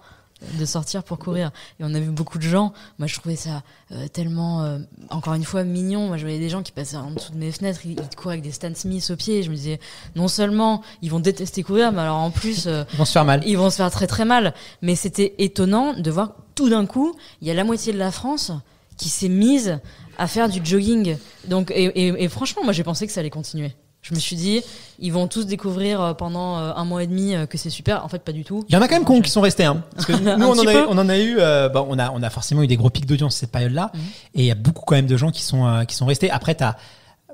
de sortir pour courir. Et on a vu beaucoup de gens. Moi, je trouvais ça euh, tellement, euh, encore une fois, mignon. Moi, je voyais des gens qui passaient en dessous de mes fenêtres, ils, couraient avec des Stan Smith au pied. Et je me disais, non seulement ils vont détester courir, mais alors en plus, euh, ils vont se faire mal. Ils vont se faire très très mal. Mais c'était étonnant de voir tout d'un coup, il y a la moitié de la France qui s'est mise à faire du jogging. Donc, et franchement, moi, j'ai pensé que ça allait continuer. Je me suis dit, ils vont tous découvrir euh, pendant euh, un mois et demi euh, que c'est super. En fait, pas du tout. Il y en a quand même qui sont restés. Hein. Parce que nous, on en, a eu, on en, a eu, bon, on a, on a forcément eu des gros pics d'audience cette période-là, mhm. et il y a beaucoup quand même de gens qui sont, qui sont restés. Après, t'as,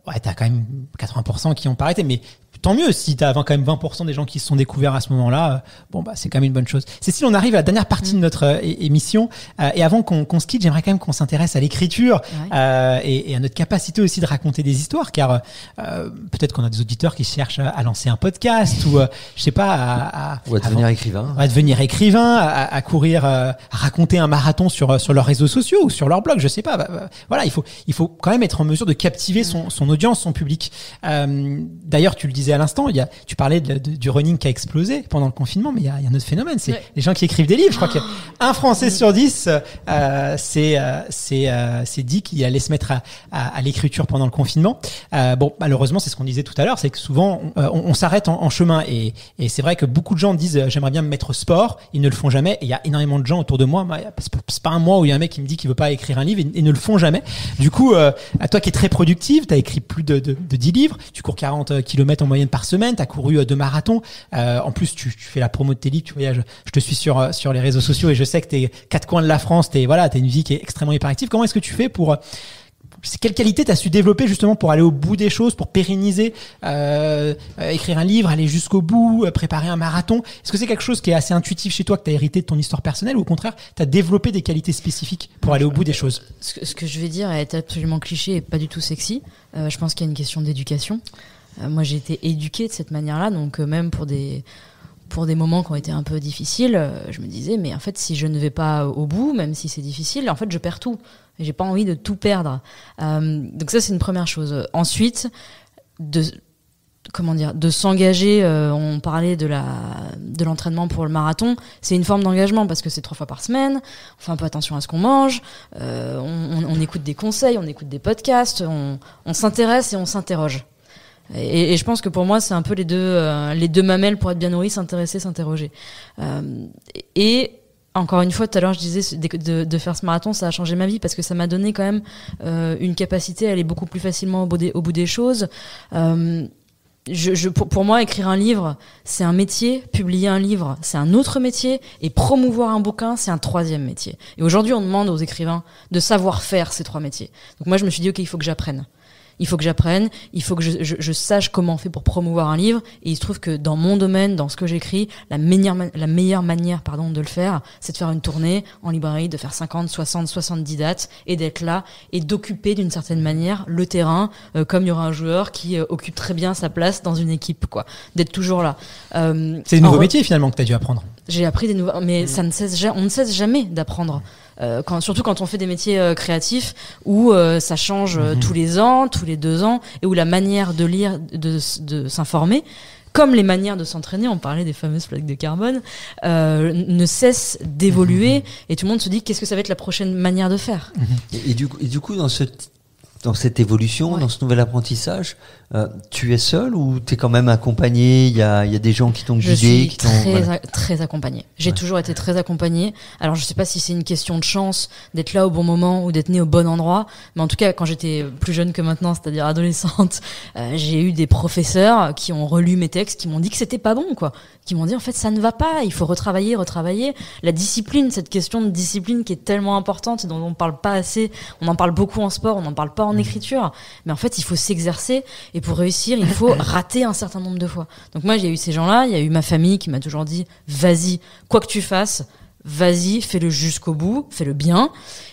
ouais, t'as quand même 80% qui ont pas arrêté, mais tant mieux si tu as quand même 20% des gens qui se sont découverts à ce moment-là. Euh, bon, bah, c'est quand même une bonne chose. Cécile, on arrive à la dernière partie de notre euh, émission. Euh, et avant qu'on qu'on se quitte, j'aimerais quand même qu'on s'intéresse à l'écriture et, et, à notre capacité aussi de raconter des histoires, car peut-être qu'on a des auditeurs qui cherchent à, lancer un podcast ou, je sais pas, à, à, ou à devenir écrivain. À devenir écrivain, à, courir, à raconter un marathon sur, sur leurs réseaux sociaux ou sur leur blog, je sais pas. Bah, bah, voilà, il faut, il faut quand même être en mesure de captiver son, mm. son audience, son public. D'ailleurs, tu le disais à l'instant, il y a, tu parlais de, du running qui a explosé pendant le confinement, mais il y a, il y a un autre phénomène, c'est les gens qui écrivent des livres. Je crois qu'un Français sur dix, euh, c'est euh, c'est euh, c'est dit qu'il allait se mettre à, à, l'écriture pendant le confinement. Euh, bon, malheureusement, c'est ce qu'on disait tout à l'heure, c'est que souvent on, on, s'arrête en, en, chemin et, et c'est vrai que beaucoup de gens disent j'aimerais bien me mettre au sport, ils ne le font jamais. Et il y a énormément de gens autour de moi, c'est pas un mois où il y a un mec qui me dit qu'il veut pas écrire un livre et, ne le font jamais. Du coup, à toi qui es très productive, tu as écrit plus de, de, de 10 livres, tu cours 40 km en moyenne par semaine, tu as couru deux marathons. Euh, en plus, tu, fais la promo de tes livres, tu voyages. Je te suis sur euh, sur les réseaux sociaux et je sais que tu es quatre coins de la France, tu voilà, tu une vie qui est extrêmement hyperactive. Comment est-ce que tu fais pour euh, quelle qualité tu as su développer justement pour aller au bout des choses, pour pérenniser, euh, écrire un livre, aller jusqu'au bout, préparer un marathon? Est-ce que c'est quelque chose qui est assez intuitif chez toi, que tu as hérité de ton histoire personnelle, ou au contraire, tu as développé des qualités spécifiques pour aller au bout des choses? Ce que, je vais dire est absolument cliché et pas du tout sexy. Euh, je pense qu'il y a une question d'éducation. Euh, moi, j'ai été éduquée de cette manière-là, donc euh, même pour des pour des moments qui ont été un peu difficiles, euh, je me disais, mais en fait, si je ne vais pas au bout, même si c'est difficile, en fait, je perds tout. J'ai pas envie de tout perdre. donc ça, c'est une première chose. Ensuite, de comment dire, de s'engager. on parlait de la de l'entraînement pour le marathon. C'est une forme d'engagement parce que c'est trois fois par semaine. On fait un peu attention à ce qu'on mange. on, écoute des conseils, on écoute des podcasts. On s'intéresse et on s'interroge. Et, je pense que pour moi, c'est un peu les deux, euh, les deux mamelles pour être bien nourri, s'intéresser, s'interroger. Euh, et encore une fois, tout à l'heure, je disais de, faire ce marathon, ça a changé ma vie parce que ça m'a donné quand même euh, une capacité à aller beaucoup plus facilement au bout des, choses. Pour, moi, écrire un livre, c'est un métier. Publier un livre, c'est un autre métier. Et promouvoir un bouquin, c'est un troisième métier. Et aujourd'hui, on demande aux écrivains de savoir faire ces trois métiers. Donc moi, je me suis dit, OK, il faut que j'apprenne il faut que j'apprenne, il faut que je, je, je, sache comment on fait pour promouvoir un livre. Et il se trouve que dans mon domaine, dans ce que j'écris, la meilleure, la meilleure manière pardon, de le faire, c'est de faire une tournée en librairie, de faire 50, 60, 70 dates et d'être là et d'occuper d'une certaine manière le terrain, euh, comme il y aura un joueur qui euh, occupe très bien sa place dans une équipe, quoi. D'être toujours là. Euh, c'est des nouveaux métiers finalement que tu as dû apprendre. J'ai appris des nouveaux, mais mmh. ça ne cesse, on ne cesse jamais d'apprendre. Euh, quand, surtout quand on fait des métiers euh, créatifs où euh, ça change mhm. tous les ans, tous les deux ans, et où la manière de lire, de, de s'informer, comme les manières de s'entraîner, on parlait des fameuses plaques de carbone, ne cesse d'évoluer, mhm. et tout le monde se dit qu'est-ce que ça va être la prochaine manière de faire? Et, du, et, du, coup, dans ce dans cette évolution, dans ce nouvel apprentissage, Euh, tu es seul ou tu es quand même accompagné? Il y a, y a, des gens qui t'ont guidé Je suis qui très, voilà. très accompagné. J'ai ouais. toujours été très accompagné. Alors je sais pas si c'est une question de chance d'être là au bon moment ou d'être né au bon endroit, mais en tout cas quand j'étais plus jeune que maintenant, c'est-à-dire adolescente, euh, j'ai eu des professeurs qui ont relu mes textes, qui m'ont dit que c'était pas bon, quoi, qui m'ont dit en fait ça ne va pas, il faut retravailler, retravailler. La discipline, cette question de discipline qui est tellement importante, dont on parle pas assez, on en parle beaucoup en sport, on n'en parle pas en écriture, mais en fait il faut s'exercer et pour réussir, il faut rater un certain nombre de fois. Donc moi, j'ai eu ces gens-là, il y a eu ma famille qui m'a toujours dit vas-y, quoi que tu fasses, vas-y, fais-le jusqu'au bout, fais-le bien.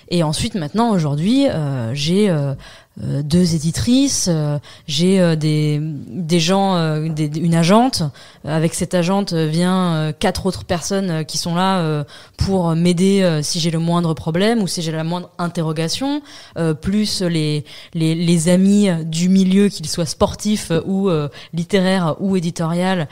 Et ensuite, maintenant, aujourd'hui, euh, j'ai euh, euh, deux éditrices, euh, j'ai euh, des, des gens, euh, des, une agente. Avec cette agente vient quatre autres personnes qui sont là pour m'aider si j'ai le moindre problème ou si j'ai la moindre interrogation, plus les, les, les, amis du milieu, qu'ils soient sportifs ou littéraires ou éditorial,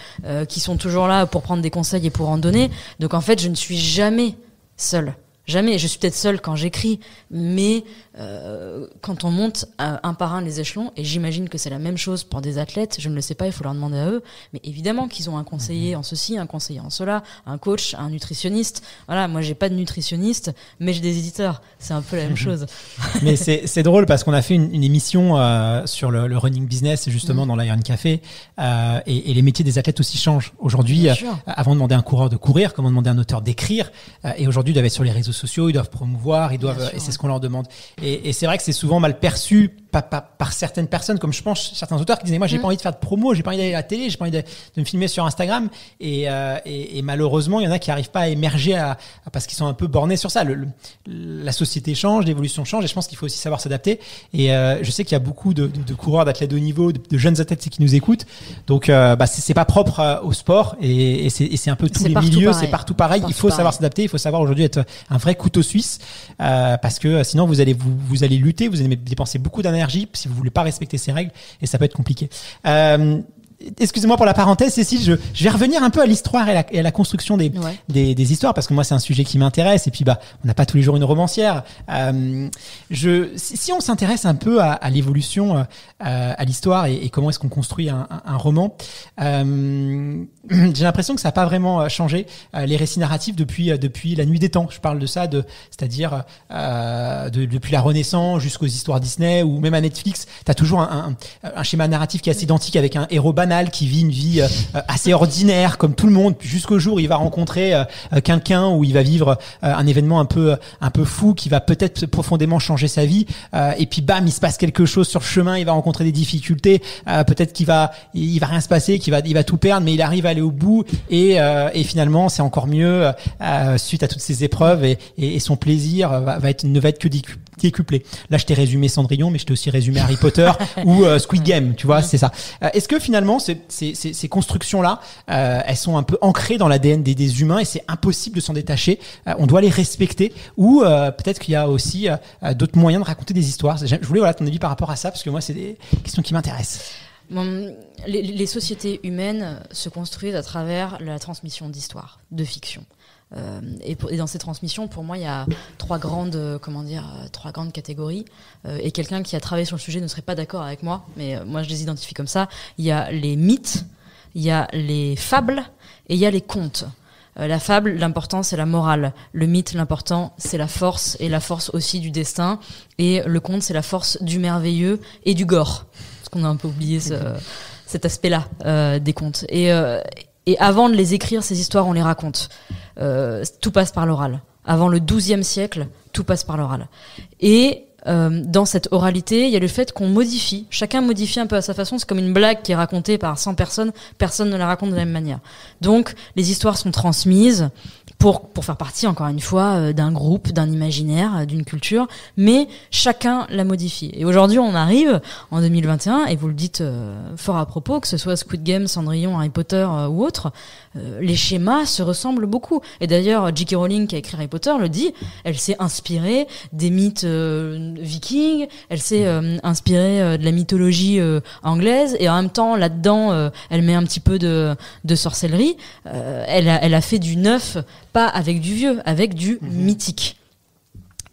qui sont toujours là pour prendre des conseils et pour en donner. Donc en fait, je ne suis jamais seule. Jamais. Je suis peut-être seule quand j'écris, mais euh, quand on monte un par un les échelons, et j'imagine que c'est la même chose pour des athlètes, je ne le sais pas, il faut leur demander à eux, mais évidemment qu'ils ont un conseiller en ceci, un conseiller en cela, un coach, un nutritionniste. Voilà, moi j'ai pas de nutritionniste, mais j'ai des éditeurs. C'est un peu la même chose. mais c'est drôle parce qu'on a fait une, une émission euh, sur le, le, running business justement mmh. dans l'Iron Café, euh, et, et, les métiers des athlètes aussi changent. Aujourd'hui, avant de demander à un coureur de courir, comment demander à un auteur d'écrire, et aujourd'hui être sur les réseaux sociaux, ils doivent promouvoir, ils doivent, et c'est ce qu'on leur demande. Et, et c'est vrai que c'est souvent mal perçu par, par, par, certaines personnes, comme je pense certains auteurs qui disaient moi j'ai mmh. pas envie de faire de promo, j'ai pas envie d'aller à la télé, j'ai pas envie de, de, me filmer sur Instagram. Et, euh, et, et, malheureusement, il y en a qui arrivent pas à émerger à, à, parce qu'ils sont un peu bornés sur ça. Le, le, la société change, l'évolution change, et je pense qu'il faut aussi savoir s'adapter. Et euh, je sais qu'il y a beaucoup de, de, de coureurs d'athlètes de haut niveau, de, jeunes athlètes qui nous écoutent. Donc euh, bah, c'est pas propre euh, au sport et, et c'est un peu tous les milieux, c'est partout pareil. Partout il faut pareil. savoir s'adapter, il faut savoir aujourd'hui être un vrai couteau suisse euh, parce que sinon vous allez vous, vous allez lutter, vous allez dépenser beaucoup d'énergie si vous voulez pas respecter ces règles et ça peut être compliqué. Euh, excusez-moi pour la parenthèse, Cécile, je, je, vais revenir un peu à l'histoire et, et, à la construction des, ouais. des, des, histoires, parce que moi, c'est un sujet qui m'intéresse, et puis, bah, on n'a pas tous les jours une romancière. Euh, je, si on s'intéresse un peu à, à l'évolution, euh, à l'histoire et, et, comment est-ce qu'on construit un, un, un roman, euh, j'ai l'impression que ça n'a pas vraiment changé euh, les récits narratifs depuis, euh, depuis la nuit des temps. Je parle de ça, de, c'est-à-dire euh, de, depuis la Renaissance jusqu'aux histoires Disney ou même à Netflix, tu as toujours un, un, schéma narratif qui est assez identique avec un héros banal qui vit une vie euh, assez ordinaire comme tout le monde. Jusqu'au jour où il va rencontrer euh, quelqu'un où il va vivre euh, un événement un peu un peu fou qui va peut-être profondément changer sa vie. Et puis bam il se passe quelque chose sur le chemin. Il va rencontrer des difficultés. Peut-être qu'il va il va rien se passer qu'il va il va tout perdre mais il arrive à aller au bout et et finalement c'est encore mieux suite à toutes ces épreuves et, et, et son plaisir va, va, être ne va être que décuplé là je t'ai résumé Cendrillon mais je t'ai aussi résumé Harry Potter ou Squid Game tu vois c'est ça est-ce que finalement ces, ces, ces constructions-là, euh, elles sont un peu ancrées dans l'ADN des, des, humains et c'est impossible de s'en détacher. Euh, on doit les respecter. Ou euh, peut-être qu'il y a aussi euh, d'autres moyens de raconter des histoires? Je voulais voilà ton avis par rapport à ça parce que moi c'est des questions qui m'intéressent. Les, sociétés humaines se construisent à travers la transmission d'histoires, de fiction. Euh, et, dans ces transmissions, pour moi, il y a trois grandes, euh, comment dire, trois grandes catégories. Euh, et quelqu'un qui a travaillé sur le sujet ne serait pas d'accord avec moi, mais euh, moi je les identifie comme ça. Il y a les mythes, il y a les fables et il y a les contes. Euh, la fable, l'important c'est la morale. Le mythe, l'important c'est la force et la force aussi du destin. Et le conte, c'est la force du merveilleux et du gore. Qu'on a un peu oublié ce, cet aspect-là euh, des contes. Et, euh, et avant de les écrire, ces histoires, on les raconte. Euh, tout passe par l'oral. Avant le XIIe siècle, tout passe par l'oral. Et euh, dans cette oralité, il y a le fait qu'on modifie. Chacun modifie un peu à sa façon. C'est comme une blague qui est racontée par 100 personnes. Personne ne la raconte de la même manière. Donc, les histoires sont transmises pour, pour faire partie, encore une fois, euh, d'un groupe, d'un imaginaire, euh, d'une culture, mais chacun la modifie. Et aujourd'hui, on arrive en 2021, et vous le dites euh, fort à propos, que ce soit Squid Game, Cendrillon, Harry Potter euh, ou autre, euh, les schémas se ressemblent beaucoup. Et d'ailleurs, J.K. Rowling, qui a écrit Harry Potter, le dit, elle s'est inspirée des mythes vikings, elle s'est inspirée de la mythologie anglaise, et en même temps, là-dedans, elle met un petit peu de, de sorcellerie. elle, a, elle a fait du neuf pas avec du vieux, avec du mmh. mythique.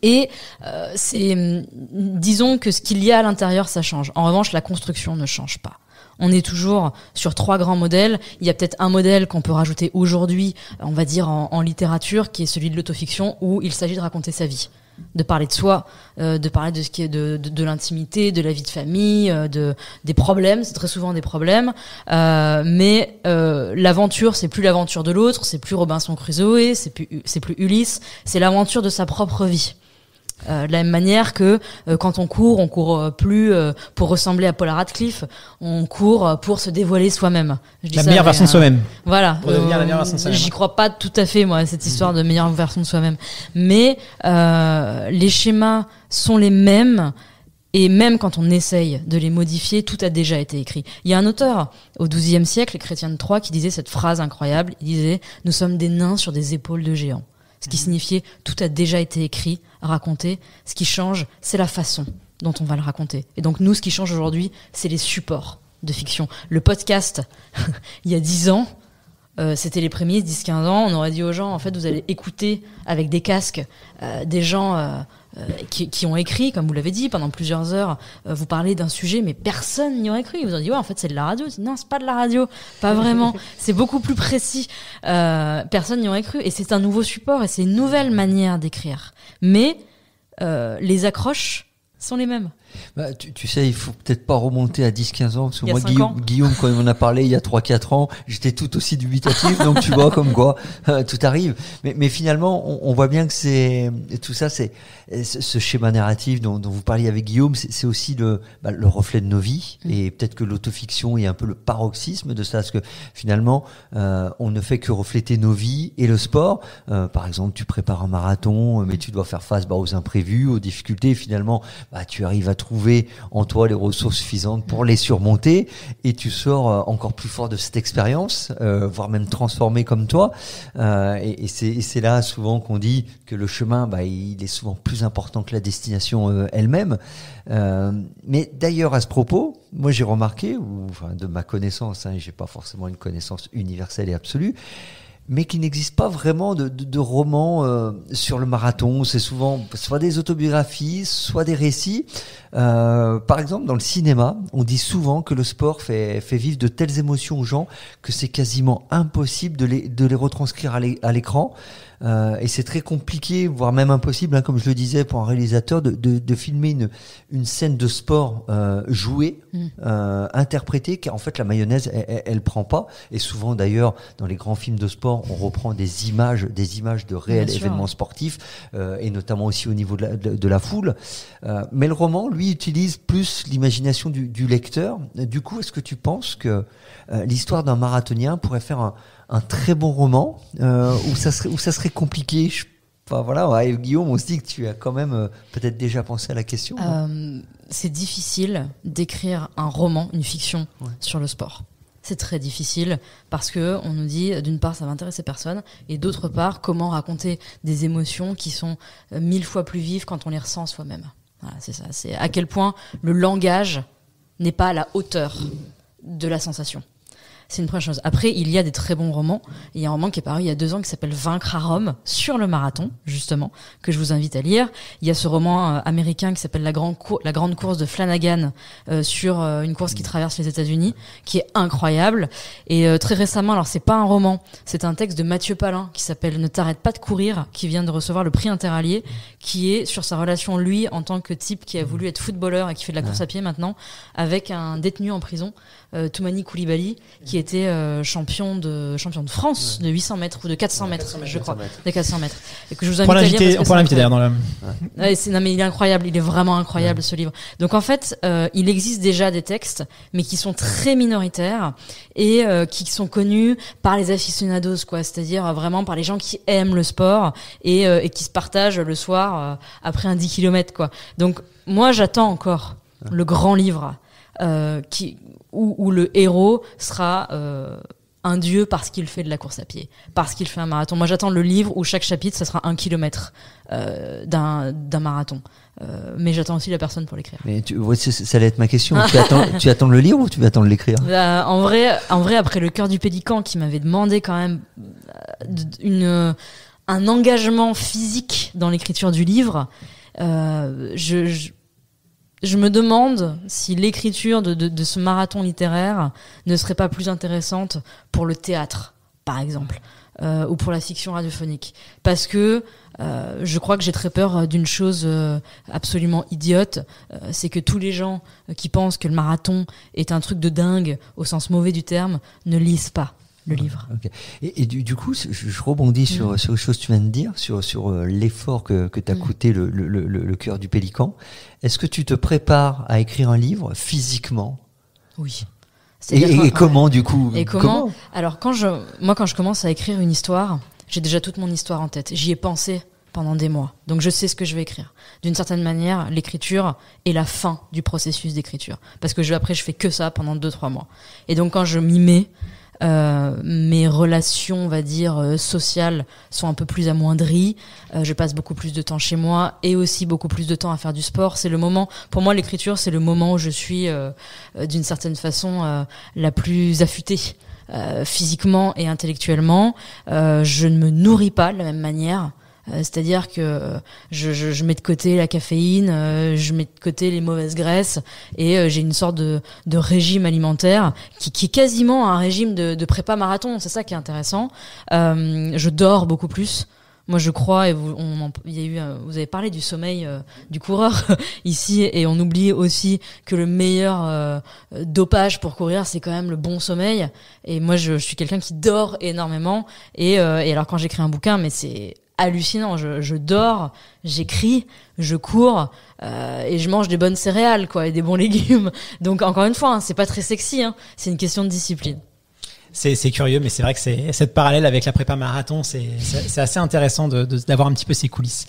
Et euh, c'est, disons que ce qu'il y a à l'intérieur, ça change. En revanche, la construction ne change pas. On est toujours sur trois grands modèles. Il y a peut-être un modèle qu'on peut rajouter aujourd'hui, on va dire en, en littérature, qui est celui de l'autofiction, où il s'agit de raconter sa vie de parler de soi, euh, de parler de ce qui est de, de, de l'intimité, de la vie de famille, euh, de des problèmes. C'est très souvent des problèmes, euh, mais euh, l'aventure, c'est plus l'aventure de l'autre, c'est plus Robinson Crusoe, c'est plus c'est plus Ulysse, c'est l'aventure de sa propre vie. Euh, de la même manière que euh, quand on court, on court euh, plus euh, pour ressembler à Paula Radcliffe, on court euh, pour se dévoiler soi-même. Je dis La ça, meilleure mais, version de euh, soi-même. Voilà. Pour devenir la meilleure version de soi-même. J'y crois pas tout à fait, moi, cette histoire de meilleure version de soi-même. Mais euh, les schémas sont les mêmes. Et même quand on essaye de les modifier, tout a déjà été écrit. Il y a un auteur au XIIe siècle, Chrétien de Troyes, qui disait cette phrase incroyable. Il disait Nous sommes des nains sur des épaules de géants. Ce qui signifiait tout a déjà été écrit, raconté. Ce qui change, c'est la façon dont on va le raconter. Et donc nous, ce qui change aujourd'hui, c'est les supports de fiction. Le podcast, il y a 10 ans, euh, c'était les prémices, 10-15 ans, on aurait dit aux gens, en fait, vous allez écouter avec des casques euh, des gens euh, qui, qui ont écrit, comme vous l'avez dit, pendant plusieurs heures, vous parlez d'un sujet, mais personne n'y aurait cru. Ils vous ont dit, ouais, en fait, c'est de la radio. Non, c'est pas de la radio, pas vraiment. c'est beaucoup plus précis. Personne n'y aurait cru. Et c'est un nouveau support et c'est une nouvelle manière d'écrire. Mais les accroches sont les mêmes. Bah, tu, tu sais, il faut peut-être pas remonter à 10-15 ans, parce que moi, Guillaume. Guillaume, quand il m'en a parlé il y a 3-4 ans, j'étais tout aussi dubitatif, donc tu vois, comme quoi, euh, tout arrive. Mais, mais finalement, on, on voit bien que c'est tout ça, c'est ce schéma narratif dont, dont vous parliez avec Guillaume, c'est aussi le, bah, le reflet de nos vies, Mm. et peut-être que l'autofiction est un peu le paroxysme de ça, parce que finalement, euh, on ne fait que refléter nos vies et le sport. Euh, par exemple, tu prépares un marathon, mais tu dois faire face bah, aux imprévus, aux difficultés. Et finalement, bah, tu arrives à trouver en toi les ressources suffisantes pour les surmonter et tu sors euh, encore plus fort de cette expérience, euh, voire même transformé comme toi. Euh, et c'est là souvent qu'on dit que le chemin, bah, il est souvent plus important que la destination elle-même. Mais d'ailleurs, à ce propos, moi j'ai remarqué, ou de ma connaissance, hein, j'ai pas forcément une connaissance universelle et absolue, mais qu'il n'existe pas vraiment de, de, romans sur le marathon. C'est souvent soit des autobiographies, soit des récits. Euh, par exemple, dans le cinéma, on dit souvent que le sport fait, fait vivre de telles émotions aux gens que c'est quasiment impossible de les, de les retranscrire à l'é- à l'écran. Euh, et c'est très compliqué, voire même impossible, hein, comme je le disais, pour un réalisateur, de, de, de filmer une, une scène de sport euh, jouée, Mm. euh, interprétée, car en fait la mayonnaise, elle, elle, elle prend pas. Et souvent d'ailleurs, dans les grands films de sport, on reprend des images, des images de réels Bien sûr. événements sportifs, euh, et notamment aussi au niveau de la, de, de la foule. Euh, mais le roman, lui, utilise plus l'imagination du, du lecteur. Du coup, est-ce que tu penses que euh, l'histoire d'un marathonien pourrait faire un, un très bon roman, euh, où ça serait, où ça serait compliqué? Je- Enfin voilà, ouais, Guillaume, on se dit que tu as quand même euh, peut-être déjà pensé à la question. Euh, c'est difficile d'écrire un roman, une fiction Ouais. sur le sport. C'est très difficile parce que on nous dit d'une part ça va intéresser personne et d'autre part comment raconter des émotions qui sont mille fois plus vives quand on les ressent soi-même. Voilà, c'est ça. C'est à quel point le langage n'est pas à la hauteur de la sensation. C'est une première chose. Après, il y a des très bons romans. Il y a un roman qui est paru il y a deux ans qui s'appelle Vaincre à Rome sur le marathon, justement, que je vous invite à lire. Il y a ce roman euh, américain qui s'appelle la, Grande Cour- la Grande Course de Flanagan euh, sur euh, une course qui traverse les États-Unis, qui est incroyable. Et très récemment, alors c'est pas un roman, c'est un texte de Mathieu Palin qui s'appelle Ne t'arrête pas de courir, qui vient de recevoir le prix interallié, qui est sur sa relation lui en tant que type qui a voulu être footballeur et qui fait de la course à pied maintenant, avec un détenu en prison, Toumani Koulibaly, qui était euh, champion de champion de France de 800 mètres ou de 400 mètres, je crois, de 400 mètres, et que je vous invite à lire on c'est l'inviter d'ailleurs dans le. Ouais, c'est- non mais il est incroyable, il est vraiment incroyable ce livre. Donc en fait, euh, il existe déjà des textes, mais qui sont très minoritaires et euh, qui sont connus par les aficionados, quoi. C'est-à-dire euh, vraiment par les gens qui aiment le sport et, euh, et qui se partagent le soir euh, après un 10 km, quoi. Donc moi, j'attends encore le grand livre euh, qui où, où le héros sera euh, un dieu parce qu'il fait de la course à pied, parce qu'il fait un marathon. Moi, j'attends le livre où chaque chapitre, ça sera un kilomètre euh, d'un marathon. Euh, mais j'attends aussi la personne pour l'écrire. Mais tu, ouais, ça allait être ma question. tu, attends, tu attends le lire ou tu vas attendre de l'écrire? Euh, en vrai, en vrai, après le cœur du pélican qui m'avait demandé quand même euh, une un engagement physique dans l'écriture du livre. Euh, je, je, je me demande si l'écriture de, ce marathon littéraire ne serait pas plus intéressante pour le théâtre, par exemple, euh, ou pour la fiction radiophonique. Parce que euh, je crois que j'ai très peur d'une chose euh, absolument idiote, euh, c'est que tous les gens qui pensent que le marathon est un truc de dingue, au sens mauvais du terme, ne lisent pas le livre. Et, et du, du coup, je, je rebondis sur, Mm. sur chose que tu viens de dire, sur, sur euh, l'effort que, que t'as Mm. coûté le, le, le, le cœur du pélican. Est-ce que tu te prépares à écrire un livre physiquement? Oui. et, comment du coup? Et comment, Alors quand je, moi quand je commence à écrire une histoire, j'ai déjà toute mon histoire en tête. J'y ai pensé pendant des mois, donc je sais ce que je vais écrire. D'une certaine manière, l'écriture est la fin du processus d'écriture, parce que je, après je fais que ça pendant deux trois mois. Et donc quand je m'y mets, euh, mes relations, on va dire euh, sociales, sont un peu plus amoindries. Euh, je passe beaucoup plus de temps chez moi et aussi beaucoup plus de temps à faire du sport. C'est le moment, pour moi, l'écriture, c'est le moment où je suis, euh, d'une certaine façon, la plus affûtée. physiquement et intellectuellement, je ne me nourris pas de la même manière. Euh, C'est-à-dire que euh, je, je, je mets de côté la caféine, euh, je mets de côté les mauvaises graisses et j'ai une sorte de, de régime alimentaire qui, qui est quasiment un régime de, de prépa marathon. C'est ça qui est intéressant. Euh, je dors beaucoup plus. Moi, je crois, et vous, on, il y a eu, vous avez parlé du sommeil euh, du coureur ici, et on oublie aussi que le meilleur euh, dopage pour courir, c'est quand même le bon sommeil. Et moi, je, je suis quelqu'un qui dort énormément. Et, euh, et alors, quand j'écris un bouquin, mais c'est hallucinant. Je, dors, j'écris, je cours euh, et je mange des bonnes céréales, quoi, et des bons légumes. Donc, encore une fois, hein, c'est pas très sexy. Hein, c'est une question de discipline. C'est curieux, mais c'est vrai que cette parallèle avec la prépa marathon, c'est assez intéressant de- de- d'avoir un petit peu ces coulisses.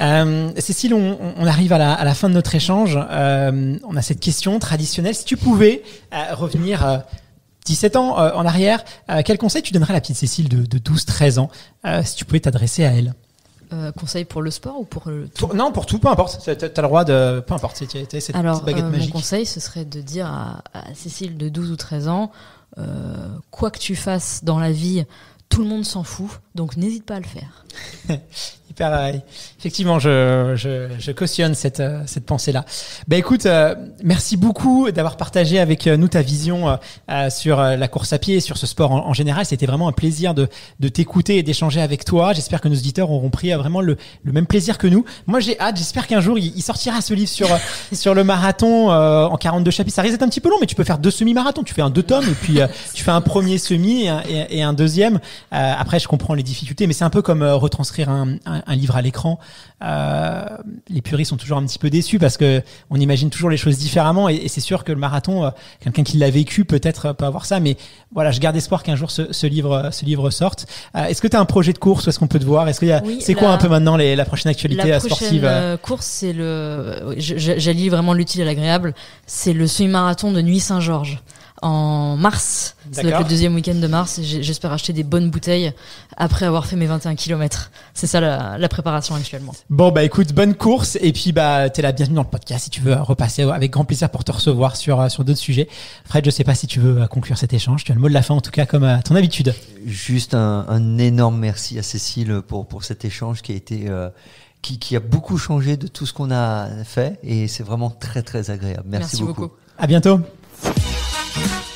Euh, Cécile, on, arrive à la, fin de notre échange. Euh, on a cette question traditionnelle. Si tu pouvais revenir 17 ans euh, en arrière, euh, quel conseil tu donnerais à la petite Cécile de, de 12-13 ans euh, si tu pouvais t'adresser à elle? Conseil pour le sport ou pour le tout? Pour- Non, pour tout, peu importe. T'as t'as le droit de... Peu importe, cette, Alors, baguette mon conseil, ce serait de dire à, à Cécile de 12 ou 13 ans, quoi que tu fasses dans la vie, tout le monde s'en fout, donc n'hésite pas à le faire. Hyper, euh, effectivement, je, je, cautionne cette, euh, pensée-là. Ben écoute, euh, merci beaucoup d'avoir partagé avec euh, nous ta vision euh, sur la course à pied et sur ce sport en, général. C'était vraiment un plaisir de, de t'écouter et d'échanger avec toi. J'espère que nos auditeurs auront pris vraiment le, le même plaisir que nous. Moi, j'ai hâte. J'espère qu'un jour, il, il sortira ce livre sur, sur le marathon euh, en 42 chapitres. Ça risque d'être un petit peu long, mais tu peux faire deux semi-marathons. Tu fais un deux tomes et puis tu fais un premier semi et un, et, et deuxième. Après, je comprends les difficultés, mais c'est un peu comme retranscrire un, un, un livre à l'écran. Euh, les puristes sont toujours un petit peu déçus parce que on imagine toujours les choses différemment et, et c'est sûr que le marathon, euh, quelqu'un qui l'a vécu peut-être peut avoir ça, mais voilà, je garde espoir qu'un jour ce, ce livre, ce livre sorte. Euh, est-ce que tu as un projet de course ou est-ce qu'on peut te voir? Est-ce qu'il y a, Oui, c'est quoi la- un peu maintenant les, la prochaine actualité La euh, prochaine sportive euh, course, c'est le. J'allie vraiment l'utile à l'agréable. C'est le semi-marathon de Nuit Saint-Georges en mars. Ça doit être le deuxième week-end de mars. J'espère acheter des bonnes bouteilles après avoir fait mes 21 km. C'est ça la, la préparation actuellement. Bon bah écoute, bonne course et puis bah t'es la bienvenue dans le podcast si tu veux euh, repasser avec grand plaisir pour te recevoir sur euh, sur d'autres sujets. Fred, je sais pas si tu veux euh, conclure cet échange. Tu as le mot de la fin en tout cas comme à ton habitude. Juste un, un énorme merci à Cécile pour, pour cet échange qui a été euh, qui, qui a beaucoup changé de tout ce qu'on a fait et c'est vraiment très très agréable. Merci, Merci beaucoup. À bientôt. Bye.